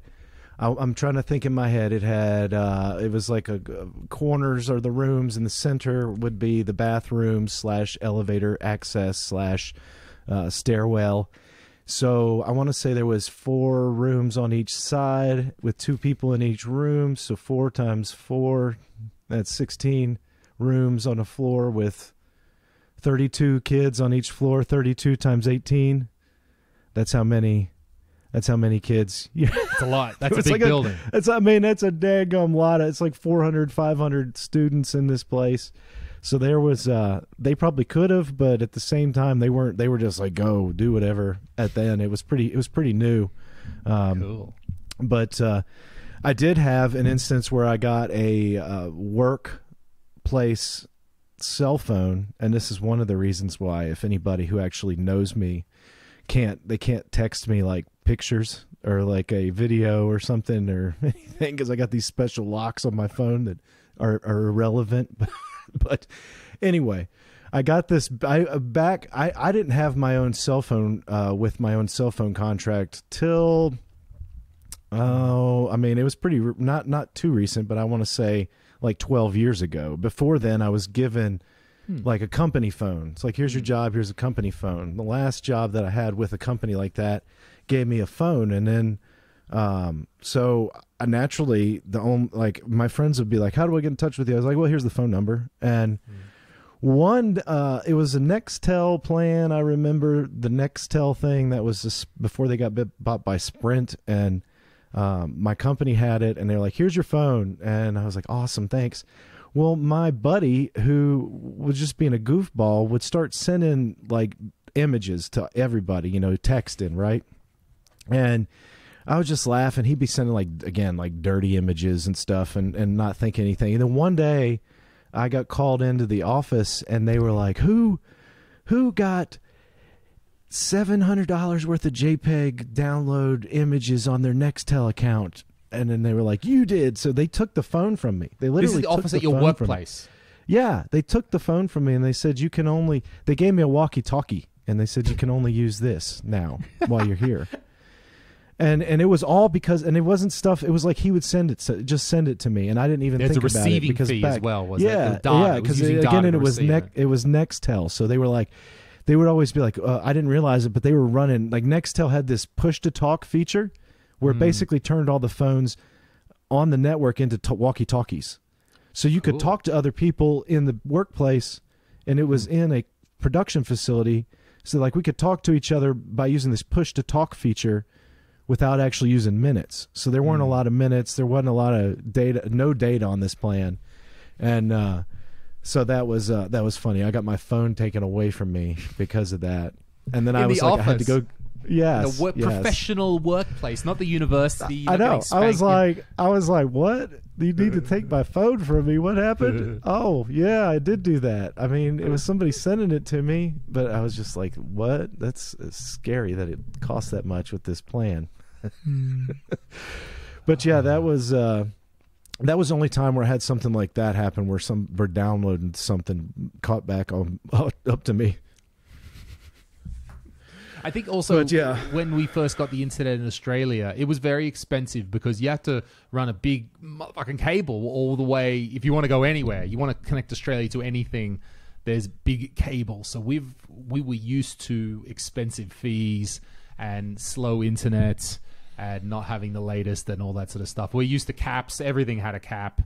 I, i'm trying to think in my head it had uh it was like a, corners are the rooms and the center would be the bathroom slash elevator access slash uh, stairwell so I want to say there was four rooms on each side with two people in each room. So four times four, that's sixteen rooms on a floor with thirty-two kids on each floor. Thirty-two times eighteen. That's how many. That's how many kids. Yeah, (laughs) It's a lot. That's a big like a- building. that's. I mean, that's a daggum lot. Of, it's like 400, 500 students in this place. So there was. uh They probably could have, but at the same time, they weren't. They were just like, go do whatever. At then, it was pretty. It was pretty new. Um, cool. but uh, I did have an instance where I got a uh, workplace cell phone, and this is one of the reasons why, if anybody who actually knows me can't, they can't text me like pictures or like a video or something or (laughs) anything because I got these special locks on my phone that are, are irrelevant. (laughs) but anyway. I got this I, uh, back. I, I didn't have my own cell phone uh, with my own cell phone contract till Oh, I mean, it was pretty not not too recent, but I want to say like 12 years ago. Before then, I was given like a company phone. It's like here's your job, here's a company phone. The last job that I had with a company like that gave me a phone, and then um, so I naturally the only like my friends would be like, "How do I get in touch with you?" I was like, "Well, here's the phone number," and one uh it was a nextel plan. I remember the nextel thing that was just before they got bit, bought by sprint. And um, my company had it and they're like here's your phone. And i was like awesome thanks well my buddy who was just being a goofball would start sending like images to everybody you know texting right and I was just laughing. He'd be sending like again like dirty images and stuff, and and not think anything. And then one day, I got called into the office, and they were like, "Who, who got seven hundred dollars worth of JPEG download images on their Nextel account?" And then they were like, "You did." So they took the phone from me. They This literally is the took office the at your phone from me. workplace. Yeah, they took the phone from me and they said you can only. They gave me a walkie-talkie and they said you can only use this now while you're here. (laughs) And and it was all because and it wasn't stuff. It was like he would send it, to, just send it to me, and I didn't even There's think about it because fee back, as well, was it? yeah, yeah, It was because again, and it was it. it was Nextel, so they were like, they would always be like, uh, I didn't realize it, but they were running like Nextel had this push to talk feature, where Hmm. it basically turned all the phones on the network into t- walkie talkies. So you could Cool. talk to other people in the workplace, and it Hmm. was in a production facility. So like we could talk to each other by using this push to talk feature without actually using minutes. So there weren't a Hmm. lot of minutes. There wasn't a lot of data, no data on this plan, and uh, so that was uh, that was funny. I got my phone taken away from me because of that, and then In I was the like, I had to go. Yes, the work, yes. professional workplace, not the university. I know. I was like, I was like, what? You need to take my phone from me. What happened? (laughs) oh, yeah, I did do that. I mean, it was somebody sending it to me, but I was just like, what? That's scary that it costs that much with this plan. (laughs) but yeah, that was uh that was the only time where I had something like that happen, where some were downloading something caught back on (laughs) up to me. I think also But, yeah. when we first got the internet in Australia, it was very expensive because you had to run a big fucking cable all the way. If you want to go anywhere, you want to connect Australia to anything. There's big cable, so we've we were used to expensive fees and slow internet and not having the latest and all that sort of stuff. We're used to caps. Everything had a cap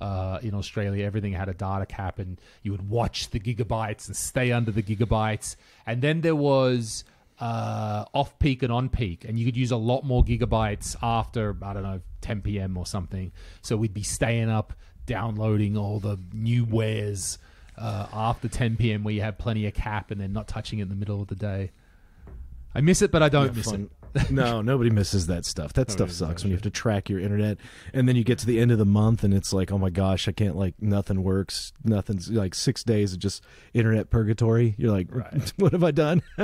uh, in Australia. Everything had a data cap, and you would watch the gigabytes and stay under the gigabytes. And then there was uh, off peak and on peak, and you could use a lot more gigabytes after I don't know 10 p.m. or something. So we'd be staying up downloading all the new wares uh, after 10 p.m. where you have plenty of cap, and then not touching it in the middle of the day. I miss it, but I don't Yeah, miss fun. it. (laughs) no, nobody misses that stuff. That stuff sucks when you have to track your internet, and then you get to the end of the month, and it's like, oh my gosh, I can't like nothing works, nothing's like six days of just internet purgatory. You're like, (laughs) Right. what have I done? (laughs)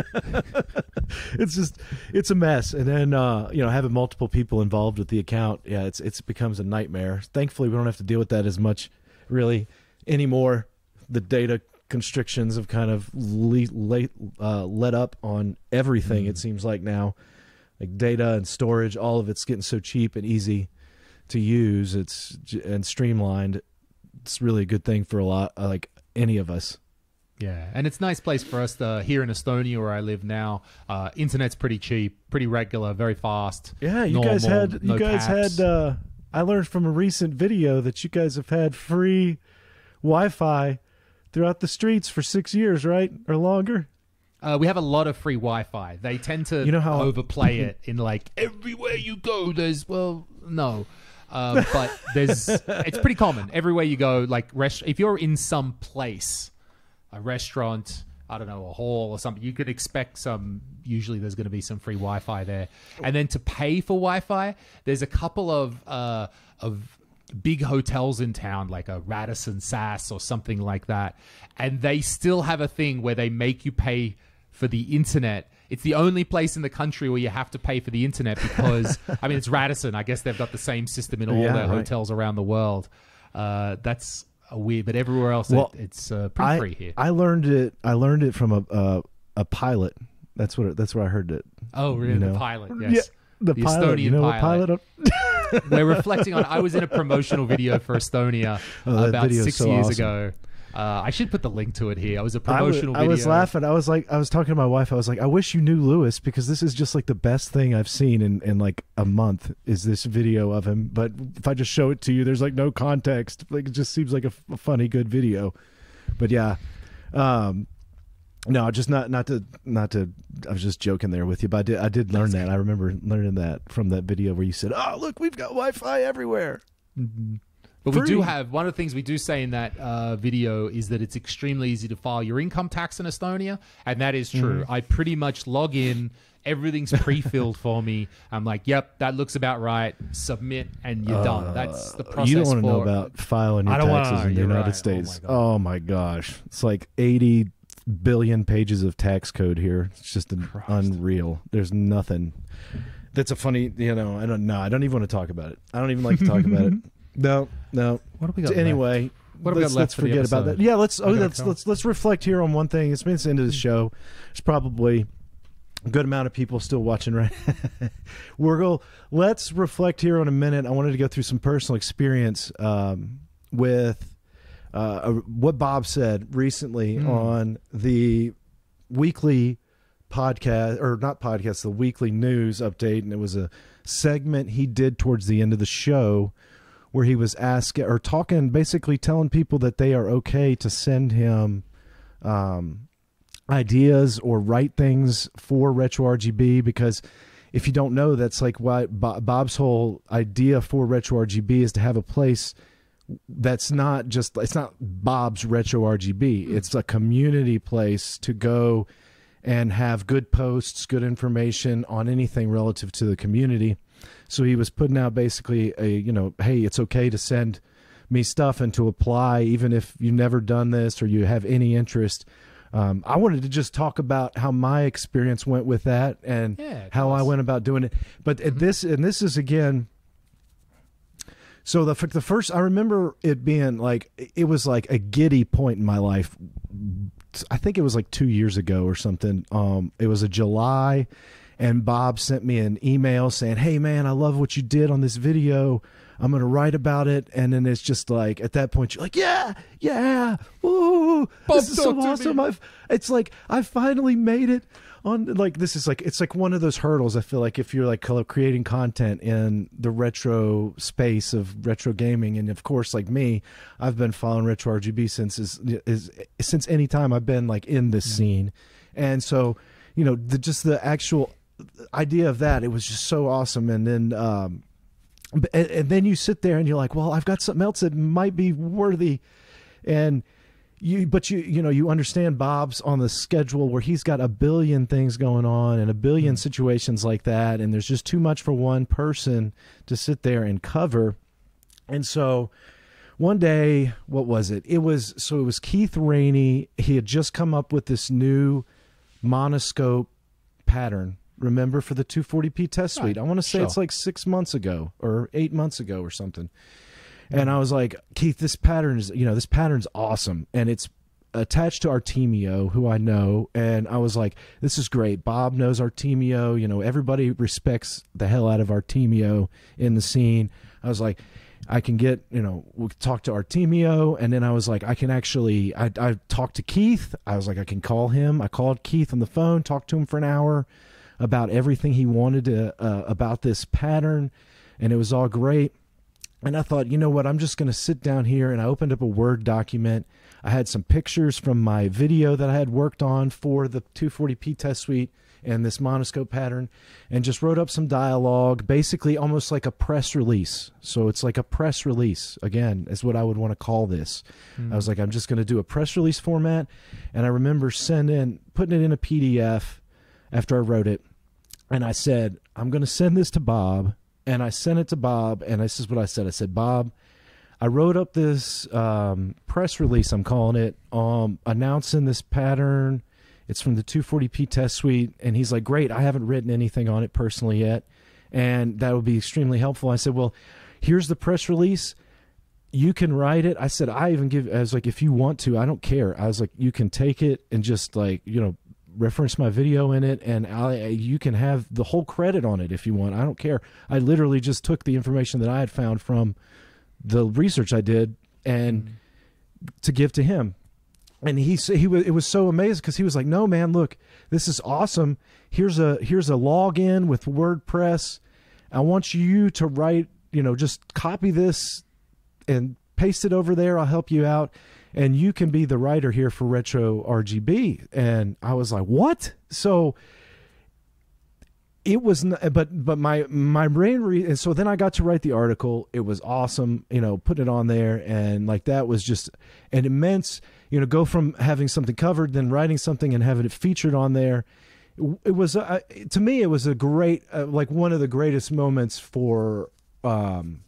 it's just, it's a mess. And then uh, you know, having multiple people involved with the account, yeah, it's it's becomes a nightmare. Thankfully, we don't have to deal with that as much, really, anymore. The data constrictions have kind of le- late, uh, let up on everything. It seems like now, like data and storage, all of it's getting so cheap and easy to use. It's and streamlined. It's really a good thing for a lot, uh, like any of us. Yeah, and it's a nice place for us to here in Estonia where I live now. Uh, internet's pretty cheap, pretty regular, very fast. Yeah, you guys had no you guys caps. had. uh I learned from a recent video that you guys have had free Wi-Fi throughout the streets for six years, right, or longer. Uh, we have a lot of free Wi-Fi. They tend to You know how- overplay it (laughs) in like everywhere you go. There's well, no, uh, but there's (laughs) it's pretty common everywhere you go. Like rest, if you're in some place, a restaurant, I don't know, a hall or something, you could expect some. Usually, there's going to be some free Wi-Fi there, and then to pay for Wi-Fi, there's a couple of uh, of big hotels in town, like a Radisson SAS or something like that, and they still have a thing where they make you pay for the internet. It's the only place in the country where you have to pay for the internet because (laughs) I mean it's Radisson. I guess they've got the same system in all Yeah, their right. hotels around the world. Uh, that's a weird, but everywhere else Well, it, it's uh, pretty I free here. I learned it. I learned it from a uh, a pilot. That's what. It, that's where I heard it. oh, really? you The know. pilot, Yeah, yes. the, The pilot. You Estonian know what pilot. pilot? We're reflecting on. I was in a promotional video for Estonia (laughs) Oh, about six so years awesome. ago. Uh, I should put the link to it here. I was a I was, promotional I video. was laughing. I was like, I was talking to my wife. I was like, I wish you knew Louis because this is just like the best thing I've seen in, in like a month is this video of him. But if I just show it to you, there's like no context. Like it just seems like a, f- a funny, good video. But yeah, um, no, just not not to not to. I was just joking there with you, but I did I did learn that. I remember learning that from that video where you said, "Oh, look, we've got Wi-Fi everywhere." But we do have one of the things we do say in that uh, video is that it's extremely easy to file your income tax in Estonia, and that is true. Mm-hmm. I pretty much log in, everything's pre-filled for me. I'm like, "Yep, that looks about right." Submit, and you're done. That's the process. Uh, You don't want to know about filing your don't wanna taxes in the United right. Oh States. my Oh my, gosh, it's like eighty billion pages of tax code here. It's just an unreal. There's nothing. That's a funny. You know, I don't know. I don't even want to talk about it. I don't even like to talk about it. (laughs) No, no. What have we got? anyway, What have we let's, got let's forget about that. Yeah, let's. Oh, let's let's let's reflect here on one thing. It's been the end of the show. It's probably a good amount of people still watching right. (laughs) We're go. Let's reflect here on a minute. I wanted to go through some personal experience um, with uh, what Bob said recently Hmm. on the weekly podcast or not podcast, the weekly news update, and it was a segment he did towards the end of the show where he was asking or talking, basically telling people that they are okay to send him um, ideas or write things for Retro RGB because if you don't know, that's like Bo- Bob's whole idea for Retro RGB is to have a place that's not just it's not Bob's Retro RGB. It's a community place to go and have good posts, good information on anything relative to the community. So he was putting out basically a you know, hey, it's okay to send me stuff and to apply even if you've never done this or you have any interest. Um, I wanted to just talk about how my experience went with that and Yeah, how I went about doing it. But uh, this and this is again so the the first I remember it being like it was like a giddy point in my life. I think it was like 2 years ago or something. Um it was a July and Bob sent me an email saying, "Hey man, I love what you did on this video. I'm going to write about it." And then it's just like at that point you're like, "Yeah, yeah. Woo! This is so talk to me." awesome. I've it's like I finally made it on like this is like it's like one of those hurdles I feel like if you're like creating content in the retro space of retro gaming and of course like me I've been following retro RGB since is, is since any time I've been like in this scene and so you know the just the actual idea of that it was just so awesome and then um and, and then you sit there and you're like well I've got something else that might be worthy and you but you you know you understand Bob's on the schedule where he's got a billion things going on and a billion situations like that and there's just too much for one person to sit there and cover. And so one day, what was it? It was so it was Keith Rainey. He had just come up with this new monoscope pattern. Remember for the 240p test suite? I want to say Sure. it's like six months ago or eight months ago or something. And I was like, Keith, this pattern is, you know, this pattern's awesome, and it's attached to Artemio, who I know. And I was like, this is great. Bob knows Artemio. You know, everybody respects the hell out of Artemio in the scene. I was like, I can get, you know, we talk to Artemio. And then I was like, I can actually, I, I talked to Keith. I was like, I can call him. I called Keith on the phone, talked to him for an hour about everything he wanted to, uh, about this pattern. And it was all great. And I thought, you know what? I'm just going to sit down here. And I opened up a Word document. I had some pictures from my video that I had worked on for the 240p test suite and this monoscope pattern, and just wrote up some dialogue, basically almost like a press release. So it's like a press release, again, is what I would want to call this. I was like, I'm just going to do a press release format. And I remember sending, putting it in a PDF after I wrote it. And I said, I'm going to send this to Bob. And I sent it to Bob. And this is what I said I said, Bob, I wrote up this um, press release, I'm calling it, um, announcing this pattern. It's from the 240p test suite. And he's like, Great, I haven't written anything on it personally yet. And that would be extremely helpful. I said, Well, here's the press release. You can write it. I said, I even give, I was like, if you want to, I don't care. I was like, you can take it and just like, you know, reference my video in it and I, you can have the whole credit on it if you want. I don't care. I literally just took the information that I had found from the research I did and mm-hmm. to give to him. And he he was it was so amazing because he was like, "No, man, look, this is awesome. Here's a here's a login with WordPress. I want you to write, you know, just copy this and paste it over there. I'll help you out, and you can be the writer here for Retro RGB." And I was like, "What?" So it was n but but my my brain re- and so then i got to write the article it was awesome you know put it on there and like that was just an immense you know go from having something covered then writing something and having it featured on there it was uh, to me it was a great uh, like one of the greatest moments for um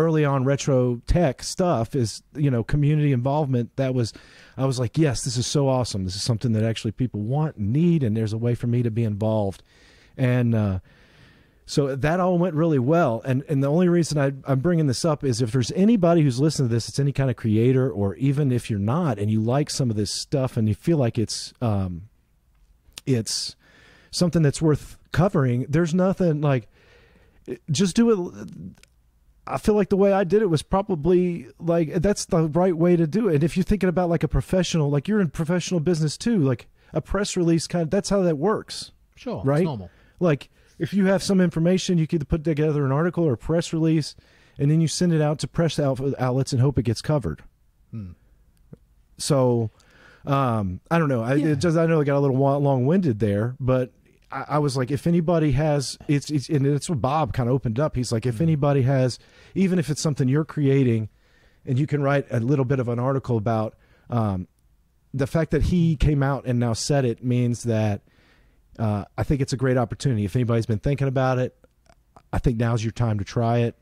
early on retro tech stuff is you know community involvement that was i was like yes this is so awesome this is something that actually people want and need and there's a way for me to be involved and uh, so that all went really well. And and the only reason I, I'm bringing this up is if there's anybody who's listening to this, it's any kind of creator, or even if you're not and you like some of this stuff and you feel like it's um, it's something that's worth covering. There's nothing like just do it. I feel like the way I did it was probably like that's the right way to do it. And if you're thinking about like a professional, like you're in professional business too, like a press release kind of that's how that works Sure, right? It's normal. Like if you have some information, you could put together an article or a press release, and then you send it out to press out- outlets and hope it gets covered. Hmm. So, um, I don't know. I, Yeah. it just I know I got a little long winded there, but I, I was like, if anybody has, it's it's and it's what Bob kind of opened up. He's like, if anybody has, even if it's something you're creating, and you can write a little bit of an article about. Um, the fact that he came out and now said it means that uh, I think it's a great opportunity. If anybody's been thinking about it, I think now's your time to try it.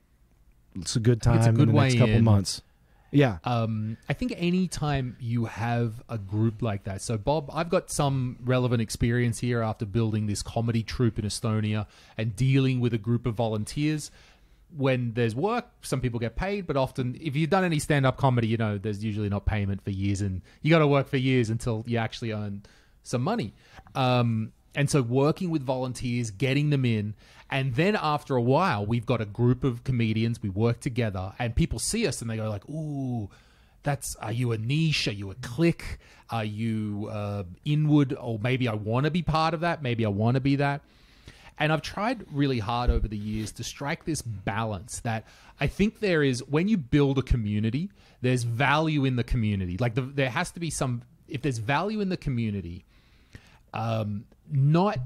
It's a good time It's a good in the next way couple in. months. Yeah. um, I think anytime you have a group like that. So, Bob, I've got some relevant experience here after building this comedy troupe in Estonia and dealing with a group of volunteers. When there's work, some people get paid, but often, if you've done any stand up comedy, you know, there's usually not payment for years, and you got to work for years until you actually earn some money. Um, and so, working with volunteers, getting them in, and then after a while, we've got a group of comedians. We work together, and people see us and they go like, "Ooh, that's are you a niche? Are you a click? Are you uh, inward? Or maybe I want to be part of that. Maybe I want to be that." And I've tried really hard over the years to strike this balance that I think there is when you build a community, there's value in the community. Like the, there has to be some if there's value in the community, um, not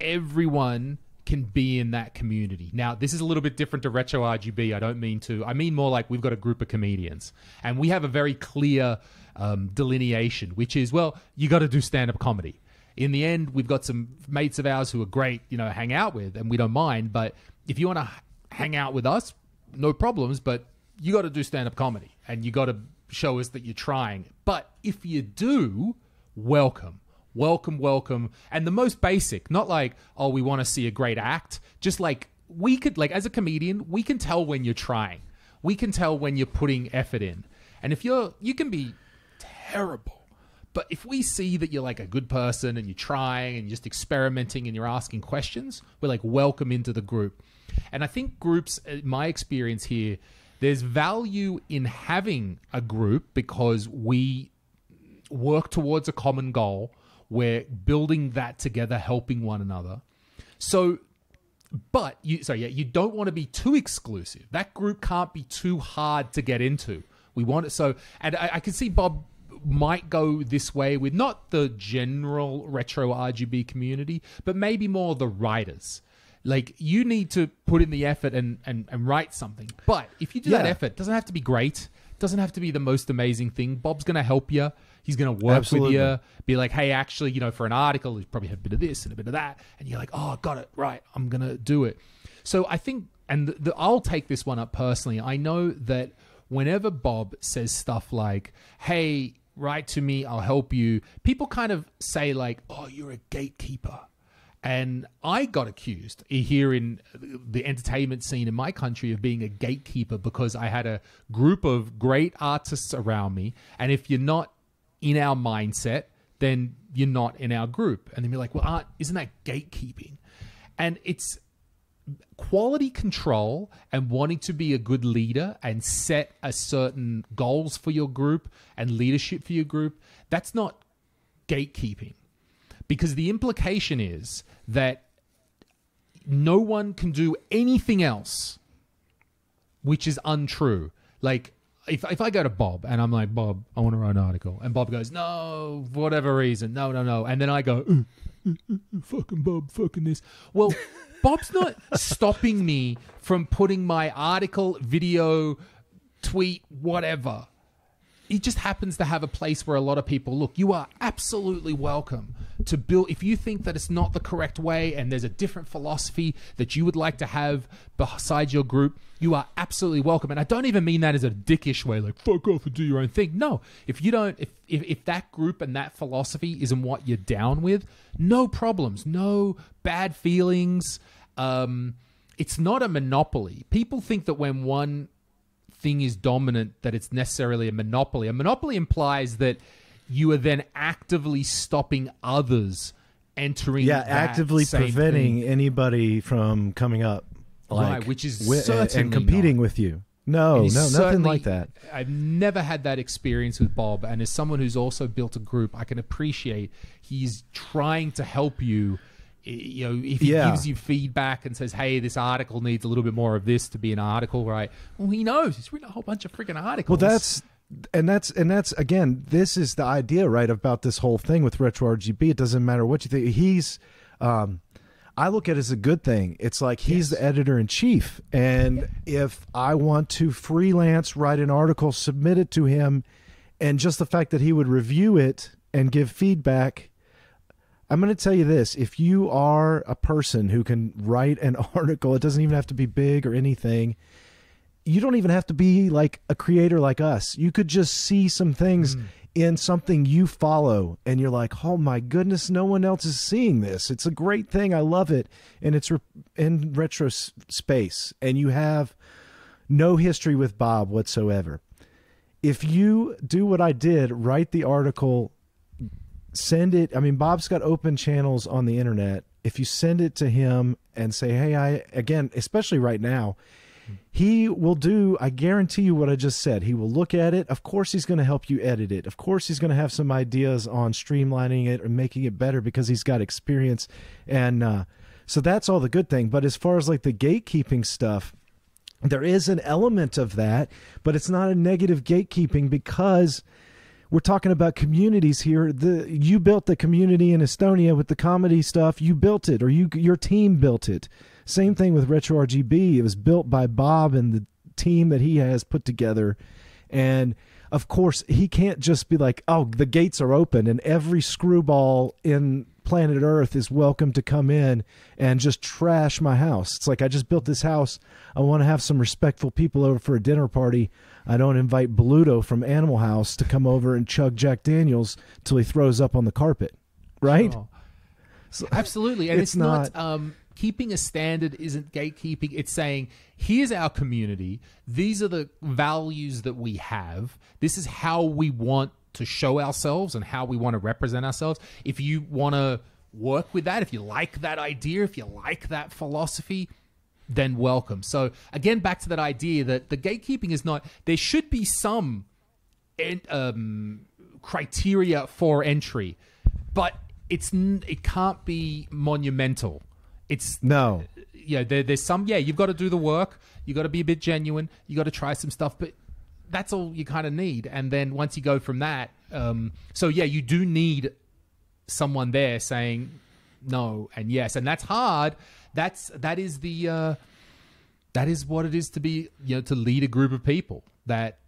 everyone can be in that community. Now, this is a little bit different to retro RGB. I don't mean to. I mean more like we've got a group of comedians, and we have a very clear um, delineation, which is well, you got to do stand up comedy. In the end, we've got some mates of ours who are great, you know, hang out with, and we don't mind. But if you want to hang out with us, no problems. But you got to do stand up comedy, and you got to show us that you're trying. But if you do, welcome. Welcome, welcome. And the most basic, not like, oh, we want to see a great act, just like we could, like, as a comedian, we can tell when you're trying. We can tell when you're putting effort in. And if you're, you can be terrible. But if we see that you're like a good person and you're trying and you're just experimenting and you're asking questions, we're like, welcome into the group. And I think groups, in my experience here, there's value in having a group because we work towards a common goal. We're building that together, helping one another. So, but you, so yeah, you don't want to be too exclusive. That group can't be too hard to get into. We want it so, and I, I can see Bob might go this way with not the general RetroRGB community, but maybe more the writers. Like you need to put in the effort and, and, and write something. But if you do that effort, it doesn't have to be great. Doesn't have to be the most amazing thing. Bob's going to help you. He's going to work Absolutely. with you. Be like, hey, actually, you know, for an article, you probably have a bit of this and a bit of that, and you're like, oh, got it right. I'm going to do it. So I think, and the, the, I'll take this one up personally. I know that whenever Bob says stuff like, hey, write to me, I'll help you, people kind of say like, oh, you're a gatekeeper. And I got accused here in the entertainment scene in my country of being a gatekeeper because I had a group of great artists around me. And if you're not in our mindset, then you're not in our group. And then you're like, well, aren't, isn't that gatekeeping? And it's quality control and wanting to be a good leader and set a certain goals for your group and leadership for your group. That's not gatekeeping because the implication is that no one can do anything else which is untrue like if, if I go to Bob and I'm like, Bob, I want to write an article, and Bob goes, no, for whatever reason, no, no, no, and then I go, "Uh, uh, uh, fucking Bob, fucking this. Well, (laughs) Bob's not stopping me from putting my article, video, tweet, whatever he just happens to have a place where a lot of people look. You are absolutely welcome to build. If you think that it's not the correct way and there's a different philosophy that you would like to have beside your group, you are absolutely welcome. And I don't even mean that as a dickish way, like fuck off and do your own thing. No, if you don't, if if, if that group and that philosophy isn't what you're down with, no problems, no bad feelings. Um, it's not a monopoly. People think that when one thing is dominant that it's necessarily a monopoly. A monopoly implies that you are then actively stopping others entering. Yeah, actively preventing thing. anybody from coming up, like, Right, which is wi- certainly and competing not. with you. No, no, nothing like that. I've never had that experience with Bob, and as someone who's also built a group, I can appreciate he's trying to help you. You know, if he Yeah. gives you feedback and says, "Hey, this article needs a little bit more of this to be an article," right? Well, he knows he's written a whole bunch of freaking articles. Well, that's and that's and that's again. This is the idea, right, about this whole thing with RetroRGB. It doesn't matter what you think. He's, um, I look at it as a good thing. It's like he's the editor in chief, and if I want to freelance write an article, submit it to him, and just the fact that he would review it and give feedback. I'm going to tell you this: if you are a person who can write an (laughs) article, it doesn't even have to be big or anything you don't even have to be like a creator like us. You could just see some things hmm. in something you follow and you're like, "Oh my goodness, no one else is seeing this. It's a great thing. I love it." And it's re- in retro space and you have no history with Bob whatsoever. If you do what I did, write the article, send it. I mean, Bob's got open channels on the internet. If you send it to him and say, "Hey, I again, especially right now, he will do i guarantee you what i just said he will look at it of course he's going to help you edit it of course he's going to have some ideas on streamlining it and making it better because he's got experience and uh, so that's all the good thing but as far as like the gatekeeping stuff there is an element of that but it's not a negative gatekeeping because we're talking about communities here. The you built the community in Estonia with the comedy stuff. You built it, or you your team built it. Same thing with RetroRGB. It was built by Bob and the team that he has put together, and of course he can't just be like, oh, the gates are open and every screwball in planet Earth is welcome to come in and just trash my house. It's like I just built this house. I want to have some respectful people over for a dinner party. I don't invite Bluto from Animal House to come over and chug Jack Daniels till he throws up on the carpet. Right? Oh. So, (laughs) Absolutely. And it's, it's not, not um, keeping a standard isn't gatekeeping. It's saying, here's our community. These are the values that we have. This is how we want to show ourselves and how we want to represent ourselves. If you want to work with that, if you like that idea, if you like that philosophy, then welcome. So again, back to that idea that the gatekeeping is not. There should be some um, criteria for entry, but it's it can't be monumental. It's no. Yeah, there, there's some. Yeah, you've got to do the work. You got to be a bit genuine. You got to try some stuff, but that's all you kind of need. And then once you go from that, um, so yeah, you do need someone there saying no and yes, and that's hard that's that is the uh, that is what it is to be you know to lead a group of people that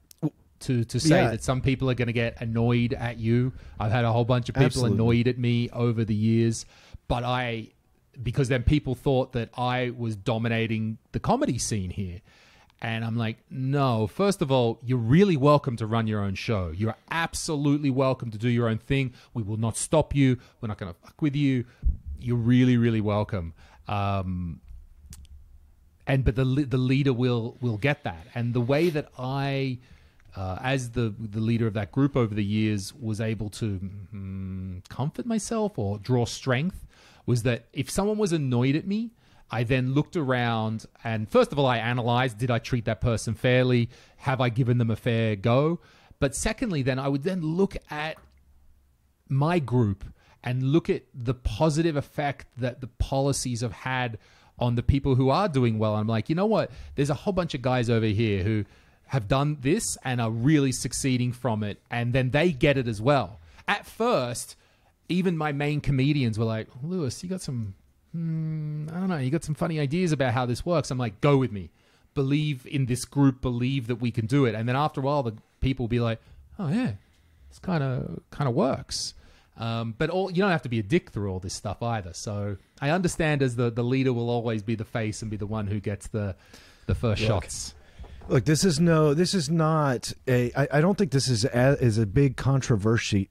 to to say yeah. that some people are going to get annoyed at you. I've had a whole bunch of people Absolutely. annoyed at me over the years, but I because then people thought that I was dominating the comedy scene here. And I'm like, no, first of all, you're really welcome to run your own show. You're absolutely welcome to do your own thing. We will not stop you. We're not going to fuck with you. You're really, really welcome. Um, and but the the leader will will get that. And the way that I, uh, as the the leader of that group over the years, was able to mm, comfort myself or draw strength was that if someone was annoyed at me, I then looked around and first of all I analyzed: did I treat that person fairly? Have I given them a fair go? But secondly, then I would then look at my group and look at the positive effect that the policies have had on the people who are doing well. I'm like, you know what? There's a whole bunch of guys over here who have done this and are really succeeding from it, and then they get it as well. At first, even my main comedians were like, Louis, you got some, hmm, I don't know, you got some funny ideas about how this works. I'm like, go with me. Believe in this group, believe that we can do it. And then after a while, the people will be like, oh, yeah, this kind of kind of works. Um, but all you don't have to be a dick through all this stuff either. So I understand as the the leader will always be the face and be the one who gets the the first Look, shots. Look, this is no, this is not a. I, I don't think this is a, is a big controversy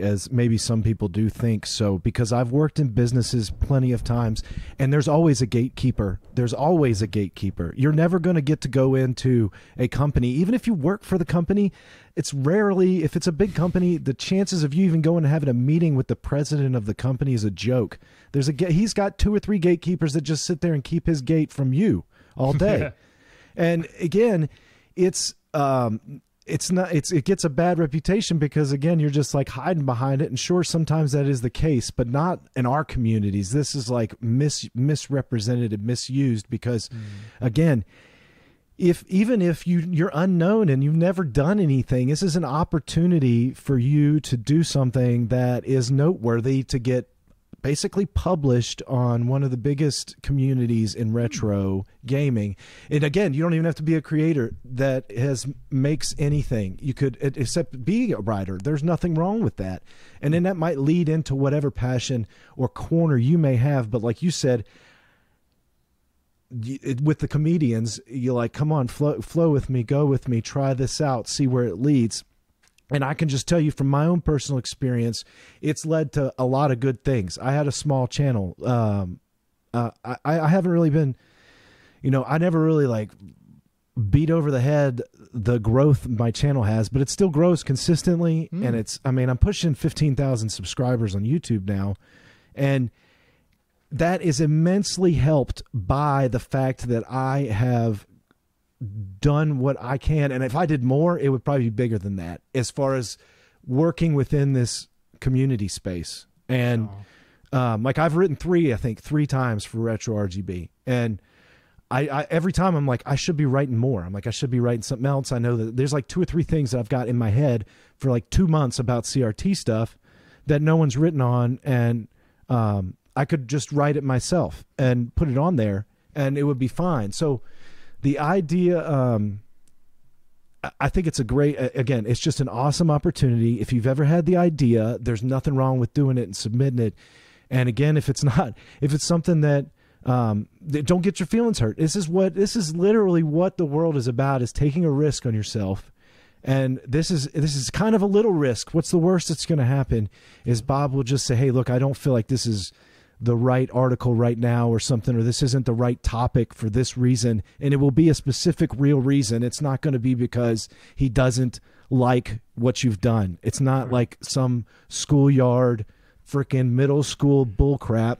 as maybe some people do think. So, because I've worked in businesses plenty of times, and there's always a gatekeeper. There's always a gatekeeper. You're never going to get to go into a company, even if you work for the company. It's rarely, if it's a big company, the chances of you even going and having a meeting with the president of the company is a joke. There's a he's got two or three gatekeepers that just sit there and keep his gate from you all (laughs) day. And again, it's um, it's not it's it gets a bad reputation because again you're just like hiding behind it and sure sometimes that is the case but not in our communities this is like mis misrepresented and misused because mm. again if even if you you're unknown and you've never done anything this is an opportunity for you to do something that is noteworthy to get basically published on one of the biggest communities in retro gaming. And again, you don't even have to be a creator that has makes anything. You could except be a writer. There's nothing wrong with that. And then that might lead into whatever passion or corner you may have, but like you said, with the comedians, you're like, come on, flow, flow with me, go with me, try this out, see where it leads and I can just tell you from my own personal experience, it's led to a lot of good things. I had a small channel. Um, uh, I, I haven't really been, you know, I never really like beat over the head the growth my channel has, but it still grows consistently. Mm. And it's, I mean, I'm pushing 15,000 subscribers on YouTube now. And that is immensely helped by the fact that I have done what I can, and if I did more, it would probably be bigger than that. As far as working within this community space, and oh. um, like I've written three, I think three times for RetroRGB, and I, I every time I'm like I should be writing more. I'm like I should be writing something else. I know that there's like two or three things that I've got in my head for like two months about CRT stuff that no one's written on, and um, I could just write it myself and put it on there, and it would be fine. So the idea. Um, I think it's a great again, it's just an awesome opportunity. If you've ever had the idea, there's nothing wrong with doing it and submitting it. And again, if it's (laughs) not if it's something that um, don't get your feelings hurt. This is what this is literally what the world is about is taking a risk on yourself. And this is this is kind of a little risk. What's the worst that's going to happen is Bob will just say, "Hey, look, I don't feel like this is the right article right now or something or this isn't the right topic for this reason and it will be a specific real reason. It's not going to be because he doesn't like what you've done. It's not like some schoolyard freaking middle school bullcrap.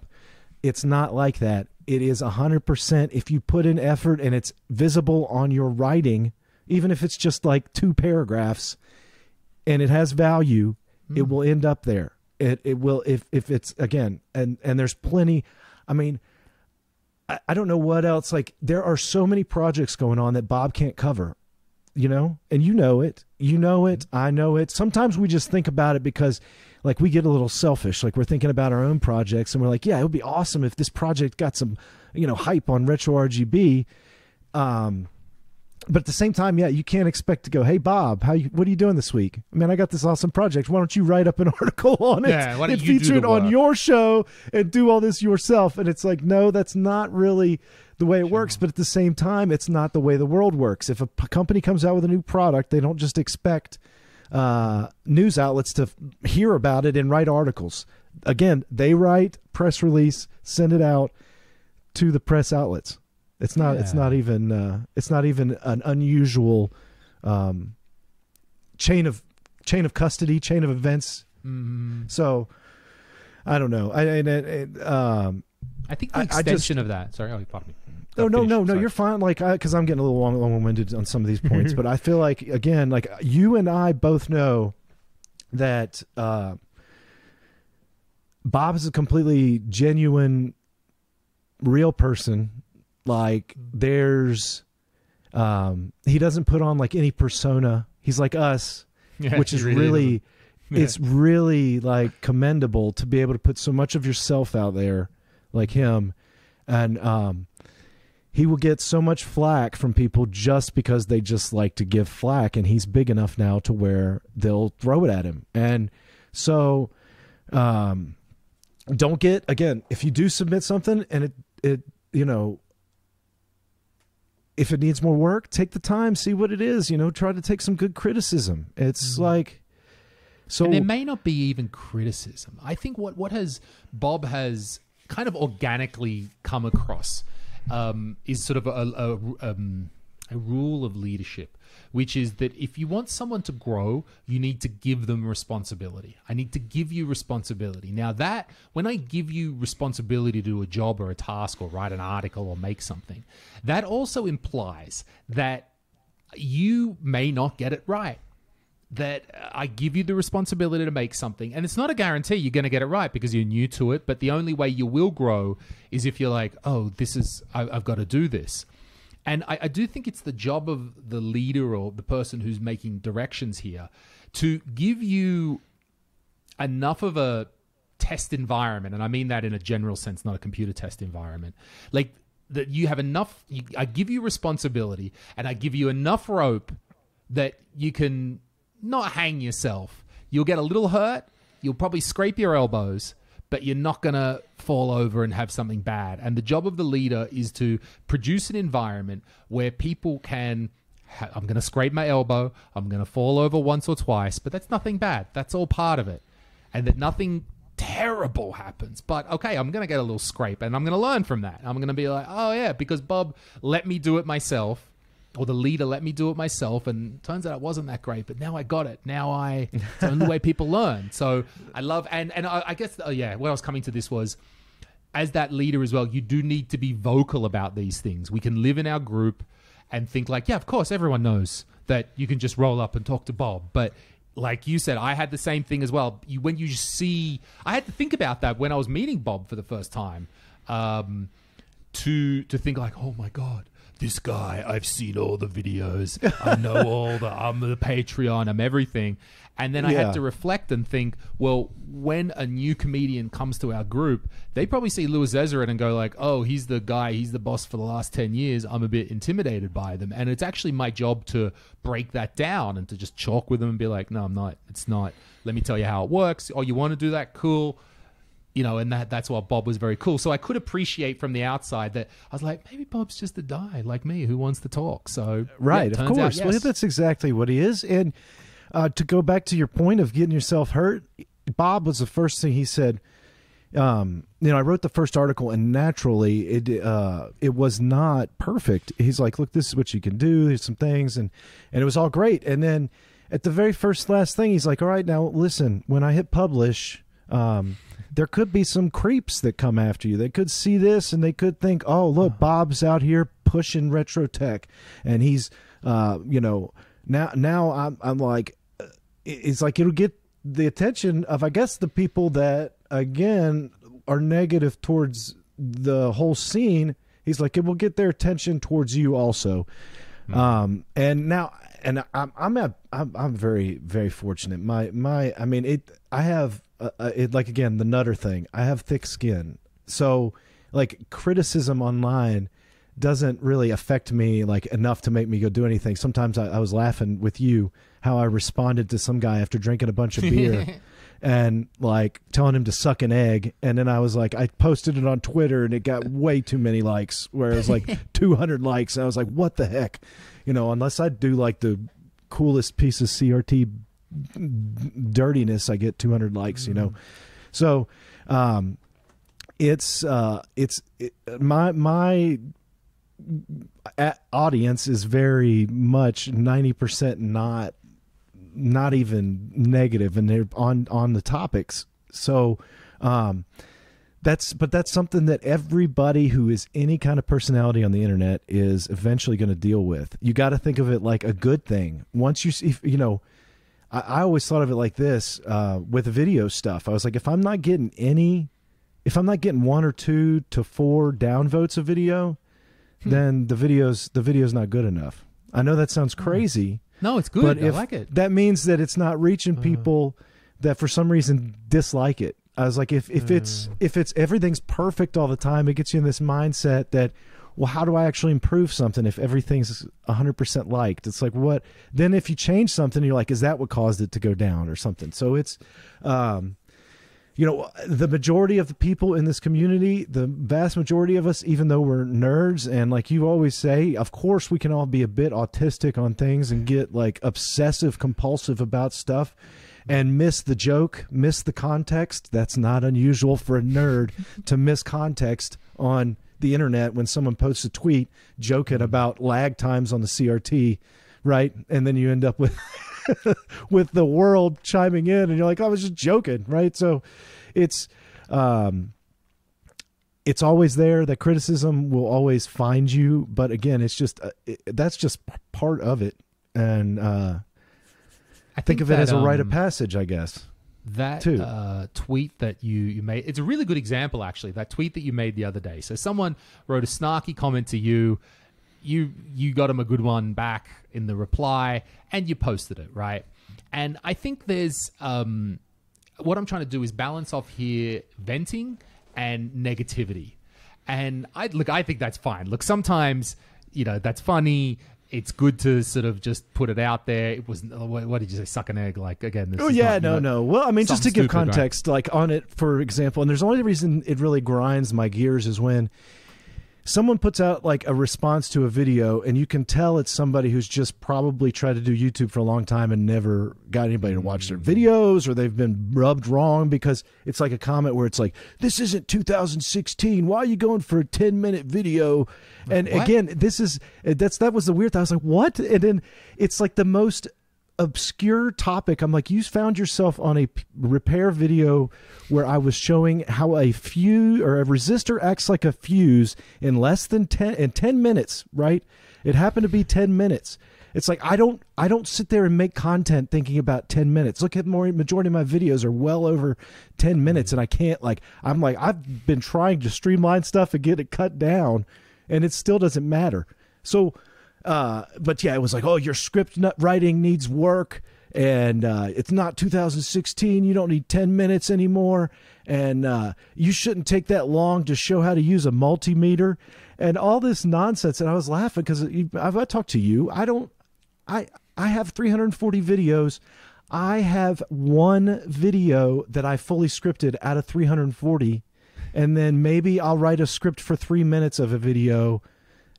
It's not like that. It is 100% if you put in effort and it's visible on your writing even if it's just like two paragraphs and it has value mm. it will end up there it it will if if it's again and and there's plenty. I mean, I, I don't know what else. Like there are so many projects going on that Bob can't cover. You know, and you know it. You know it. I know it. Sometimes we just think about it because like we get a little selfish like we're thinking about our own projects and we're like yeah it would be awesome if this project got some you know hype on RetroRGB um but at the same time, yeah, you can't expect to go, "Hey Bob, how you, what are you doing this week?" Man, I got this awesome project. Why don't you write up an (laughs) article on it yeah, why don't and feature it on your show and do all this yourself? And it's like, no, that's not really the way it sure. works. But at the same time, it's not the way the world works. If a p- company comes out with a new product, they don't just expect uh, news outlets to hear about it and write articles. Again, they write press release, send it out to the press outlets. It's not. Yeah. It's not even. Uh, it's not even an unusual um, chain of chain of custody, chain of events. Mm. So I don't know. I I, um, I think the extension just, of that. Sorry, oh, pardon me. No, no, no, no. You're fine. Like, because I'm getting a little long, long-winded on some of these points, (laughs) but I feel like again, like you and I both know that uh, Bob is a completely genuine, real person like there's um he doesn't put on like any persona. He's like us, yeah, which is really yeah. it's really like commendable to be able to put so much of yourself out there like him and um he will get so much flack from people just because they just like to give flack and he's big enough now to where they'll throw it at him and so um don't get again if you do submit something and it it you know if it needs more work, take the time, see what it is. You know, try to take some good criticism. It's mm-hmm. like so. And there may not be even criticism. I think what what has Bob has kind of organically come across um, is sort of a, a, um, a rule of leadership which is that if you want someone to grow, you need to give them responsibility. I need to give you responsibility. Now, that when I give you responsibility to do a job or a task or write an article or make something, that also implies that you may not get it right that I give you the responsibility to make something. And it's not a guarantee you're going to get it right because you're new to it. But the only way you will grow is if you're like, oh, this is, I, have got to do this. And I, I do think it's the job of the leader or the person who's making directions here to give you enough of a test environment, and I mean that in a general sense, not a computer test environment. Like that you have enough. You, I give you responsibility, and I give you enough rope that you can not hang yourself. You'll get a little hurt. You'll probably scrape your elbows, but you're not going to fall over and have something bad. And the job of the leader is to produce an environment where people can. I'm going to scrape my elbow. I'm going to fall over once or twice, but that's nothing bad. That's all part of it. And that nothing terrible happens. But okay, I'm going to get a little scrape and I'm going to learn from that. I'm going to be like, oh, yeah, because Bob let me do it myself or the leader let me do it myself and turns out it wasn't that great but now i got it now i it's the only way (laughs) people learn so i love and and i, I guess oh yeah where i was coming to this was as that leader as well you do need to be vocal about these things we can live in our group and think like yeah of course everyone knows that you can just roll up and talk to bob but like you said, I had the same thing as well. You, when you see, I had to think about that when I was meeting Bob for the first time. Um, to to think like, oh my god, this guy, I've seen all the videos, I know (laughs) all the, I'm the Patreon, I'm everything. And then I Yeah. had to reflect and think, well, when a new comedian comes to our group, they probably see Louis Zezeran and go like, oh, he's the guy, he's the boss for the last 10 years. I'm a bit intimidated by them. And it's actually my job to break that down and to just chalk with them and be like, no, I'm not. It's not. Let me tell you how it works. Oh, you want to do that? Cool you know, and that that's why Bob was very cool. So I could appreciate from the outside that I was like, maybe Bob's just a guy like me who wants to talk. So Right, yeah, of turns out, course. Well, yes. that's exactly what he is. And uh, to go back to your point of getting yourself hurt, Bob was the first thing he said. Um, you know, I wrote the first article, and naturally, it uh, it was not perfect. He's like, "Look, this is what you can do. There's some things," and and it was all great. And then at the very first last thing, he's like, "All right, now listen. When I hit publish." Um, there could be some creeps that come after you. They could see this and they could think, "Oh, look, Bob's out here pushing retro tech, and he's, uh, you know, now now I'm I'm like, uh, it's like it'll get the attention of I guess the people that again are negative towards the whole scene. He's like, it will get their attention towards you also. Um, and now, and I'm I'm at, I'm I'm very very fortunate. My my I mean it. I have uh, uh, it like again the nutter thing. I have thick skin, so like criticism online doesn't really affect me like enough to make me go do anything. Sometimes I, I was laughing with you how I responded to some guy after drinking a bunch of beer (laughs) and like telling him to suck an egg. And then I was like, I posted it on Twitter and it got way too many likes, where it was like (laughs) 200 likes. And I was like, what the heck? You know, unless I do like the coolest piece of CRT dirtiness, I get 200 likes, you know? So, um, it's, uh, it's, it, my, my, audience is very much 90% not not even negative and they're on on the topics. So um that's but that's something that everybody who is any kind of personality on the internet is eventually going to deal with. You got to think of it like a good thing. Once you see you know I, I always thought of it like this uh, with video stuff. I was like, if I'm not getting any, if I'm not getting one or two to four downvotes a video, hmm. then the video's the video's not good enough. I know that sounds hmm. crazy, No, it's good. but I if like it. that means that it's not reaching uh. people that for some reason dislike it. I was like, if if hmm. it's if it's everything's perfect all the time, it gets you in this mindset that, well, how do I actually improve something if everything's hundred percent liked? It's like what then if you change something, you're like, is that what caused it to go down or something? So it's, um, you know, the majority of the people in this community, the vast majority of us, even though we're nerds, and like you always say, of course we can all be a bit autistic on things and get like obsessive compulsive about stuff and miss the joke, miss the context. That's not unusual for a nerd (laughs) to miss context on the internet when someone posts a tweet joking about lag times on the CRT, right? And then you end up with (laughs) with the world chiming in and you're like, I was just joking, right? So it's um it's always there. That criticism will always find you, but again, it's just uh, it, that's just part of it. And uh I think of it as a rite of um, passage, I guess. that uh, tweet that you, you made it's a really good example actually that tweet that you made the other day. So someone wrote a snarky comment to you. You you got him a good one back in the reply and you posted it right? And i think there's um what i'm trying to do is balance off here venting and negativity. And i look i think that's fine. Look sometimes you know that's funny it's good to sort of just put it out there. It was what did you say? Suck an egg? Like again? This Oh yeah, not- no, not- no. Well, I mean, just to give stupid, right? context, like on it, for example, and there's only reason it really grinds my gears is when someone puts out like a response to a video, and you can tell it's somebody who's just probably tried to do YouTube for a long time and never got anybody to watch their mm. videos, or they've been rubbed wrong because it's like a comment where it's like, "This isn't 2016. Why are you going for a 10 minute video?" And What? again, this is that's that was the weird thing. I was like, "What?" And then it's like the most obscure topic. I'm like, you found yourself on a repair video where I was showing how a fuse or a resistor acts like a fuse in less than 10 in 10 minutes, right? It happened to be 10 minutes. It's like I don't I don't sit there and make content thinking about 10 minutes. Look at more majority of my videos are well over 10 minutes and I can't like I'm like I've been trying to streamline stuff and get it cut down and it still doesn't matter. So uh but yeah, it was like, "Oh, your script writing needs work." And uh, it's not 2016. You don't need 10 minutes anymore. And uh, you shouldn't take that long to show how to use a multimeter and all this nonsense. And I was laughing because I've I talked to you. I don't, I I have 340 videos. I have one video that I fully scripted out of 340, and then maybe I'll write a script for three minutes of a video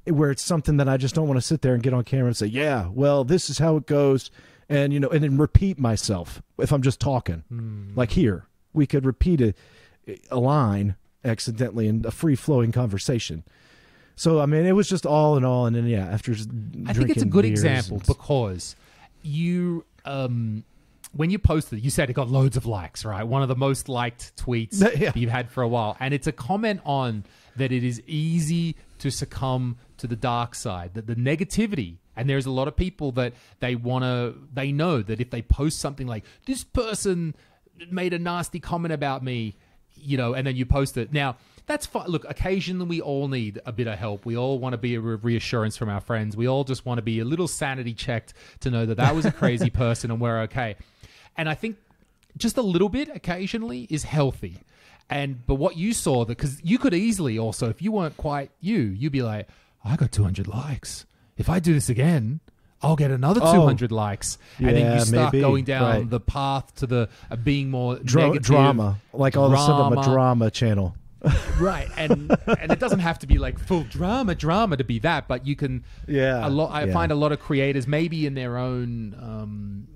where it's something that I just don't want to sit there and get on camera and say, "Yeah, well, this is how it goes," and you know, and then repeat myself if I'm just talking. Hmm. Like here, we could repeat a a line accidentally in a free flowing conversation. So I mean, it was just all in all, and then yeah, after just I think it's a good example and- because you um when you posted you said it got loads of likes, right? One of the most liked tweets (laughs) Yeah. you've had for a while. And it's a comment on that it is easy to succumb to the dark side, that the negativity and there's a lot of people that they want to they know that if they post something like this person made a nasty comment about me, you know, and then you post it. Now, that's fine. Look, occasionally we all need a bit of help. We all want to be a re- reassurance from our friends. We all just want to be a little sanity checked to know that that was a crazy (laughs) person and we're okay. And I think just a little bit occasionally is healthy. And but what you saw that because you could easily also, if you weren't quite you, you'd be like, I got 200 likes. If I do this again, I'll get another Oh. 200 likes, and then you start maybe. going down Right. the path to the uh, being more Dra- negative, drama. Like all of a sudden, I'm a drama. drama channel. (laughs) right and and it doesn't have to be like full drama drama to be that but you can Yeah, a lot i yeah. find a lot of creators maybe in their own um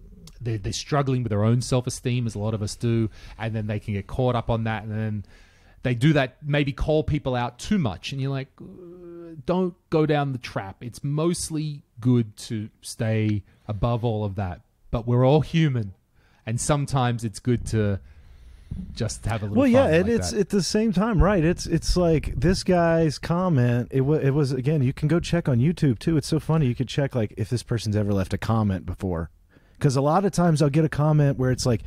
they're, they're struggling with their own self-esteem as a lot of us do and then they can get caught up on that and then they do that maybe call people out too much and you're like uh, don't go down the trap it's mostly good to stay above all of that but we're all human and sometimes it's good to just have a little Well, yeah, fun and like it's that. at the same time, right? It's it's like this guy's comment. It was it was again. You can go check on YouTube too. It's so funny. You could check like if this person's ever left a comment before, because a lot of times I'll get a comment where it's like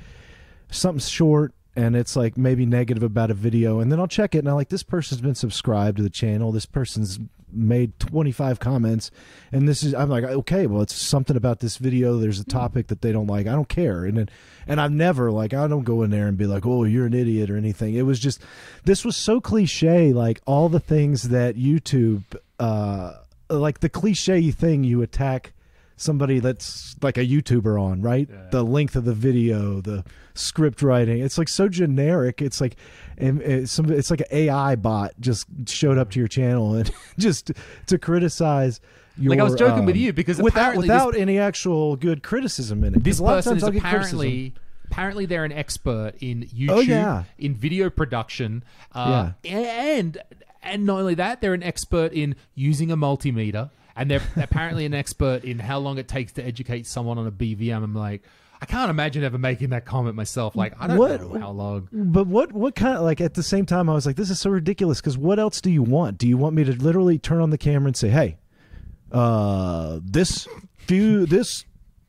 something's short and it's like maybe negative about a video, and then I'll check it and I'm like, this person's been subscribed to the channel. This person's made 25 comments and this is i'm like okay well it's something about this video. There's a topic that they don't like. I don't care. And then and i've never like i don't go in there and be like oh you're an idiot or anything. It was just this was so cliche like all the things that youtube uh like the cliche thing you attack somebody that's like a youtuber on right? The length of the video the script writing. It's like so generic. It's like and it's, some, it's like an ai bot just showed up to your channel and (laughs) just to criticize your, Like, I was joking with um, you because without apparently this- without any actual good criticism in it. This 'Cause a lot of person is I'll apparently apparently they're an expert in YouTube, Oh, yeah. in video production, uh, and and not only that, they're an expert in using a multimeter, and they're apparently an expert in how long it takes to educate someone on a BVM. I'm like, I can't imagine ever making that comment myself. Like, I don't What- know how long. But what what kind of like at the same time I was like this is so ridiculous because what else do you want? Do you want me to literally turn on the camera and say, "Hey, uh this fuse this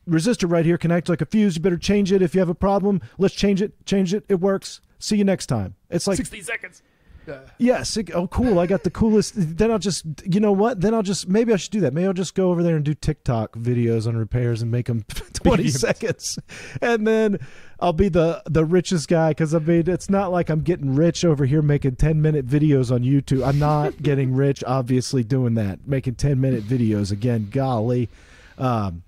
resistor right here connects like a fuse. You better change it if you have a problem. Let's change it. Change it. It works. See you next time." It's like 60 seconds. Yes. Oh, cool. I got the coolest. Then I'll just, you know what? Then I'll just, maybe I should do that. Maybe I'll just go over there and do TikTok videos on repairs and make them (laughs) (laughs) 20 seconds. And then I'll be the, the richest guy because I mean, it's not like I'm getting rich over here making 10 minute videos on YouTube. I'm not (laughs) getting rich, obviously, doing that, making 10 minute videos. Again, golly. Um,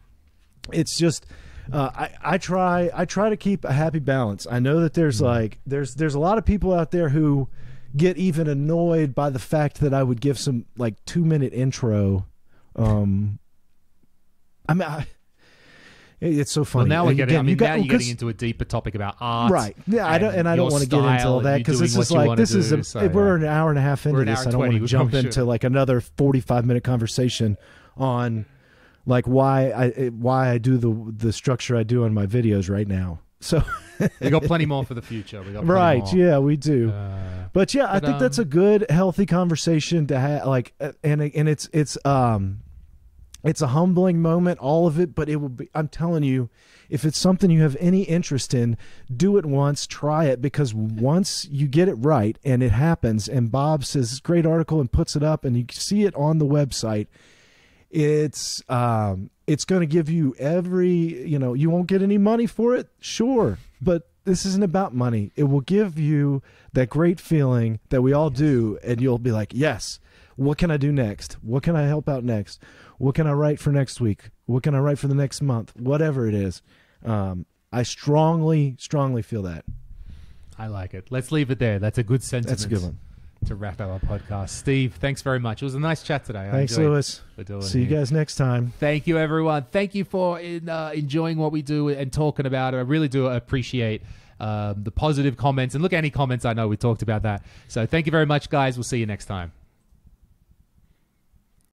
it's just uh, I, I try I try to keep a happy balance. I know that there's like there's there's a lot of people out there who get even annoyed by the fact that I would give some like two minute intro. Um, I mean, I, it- it's so Well, funny. now we're getting. I mean, you got- now you're getting into a deeper topic about art, Right. Yeah, I don't, and I don't want to get into all that because this is like this is do, a, so, we're yeah. an hour and a half into this. I don't want to (laughs) jump into should. like another forty five minute conversation on like why I why I do the the structure I do on my videos right now. So We got plenty more (laughs) for the future. We got right, more. yeah, we do. Uh, But yeah, I But, think that's a um, good, healthy conversation to have. Like, uh, and and it's it's um, it's a humbling moment, all of it, but it will be, I'm telling you, if it's something you have any interest in, do it once, try it, because once you get it right and it happens, and Bob says, great article and puts it up, and you see it on the website, it's, um, it's going to give you every, you know, you won't get any money for it, sure, but this isn't about money. It will give you that great feeling that we all do, and you'll be like, yes, what can I do next? What can I help out next? What can I write for next week? What can I write for the next month? Whatever it is. Um, I strongly, strongly feel that. I like it. Let's leave it there. That's a good sentiment. That's a good one. To wrap up our podcast. Steve, thanks very much. It was a nice chat today. I Thanks, enjoyed Louis. what we're doing See you here. guys next time. Thank you, everyone. Thank you for in, uh, enjoying what we do and talking about it. I really do appreciate um, the positive comments. And look, any comments, I know we talked about that. So thank you very much, guys. We'll see you next time.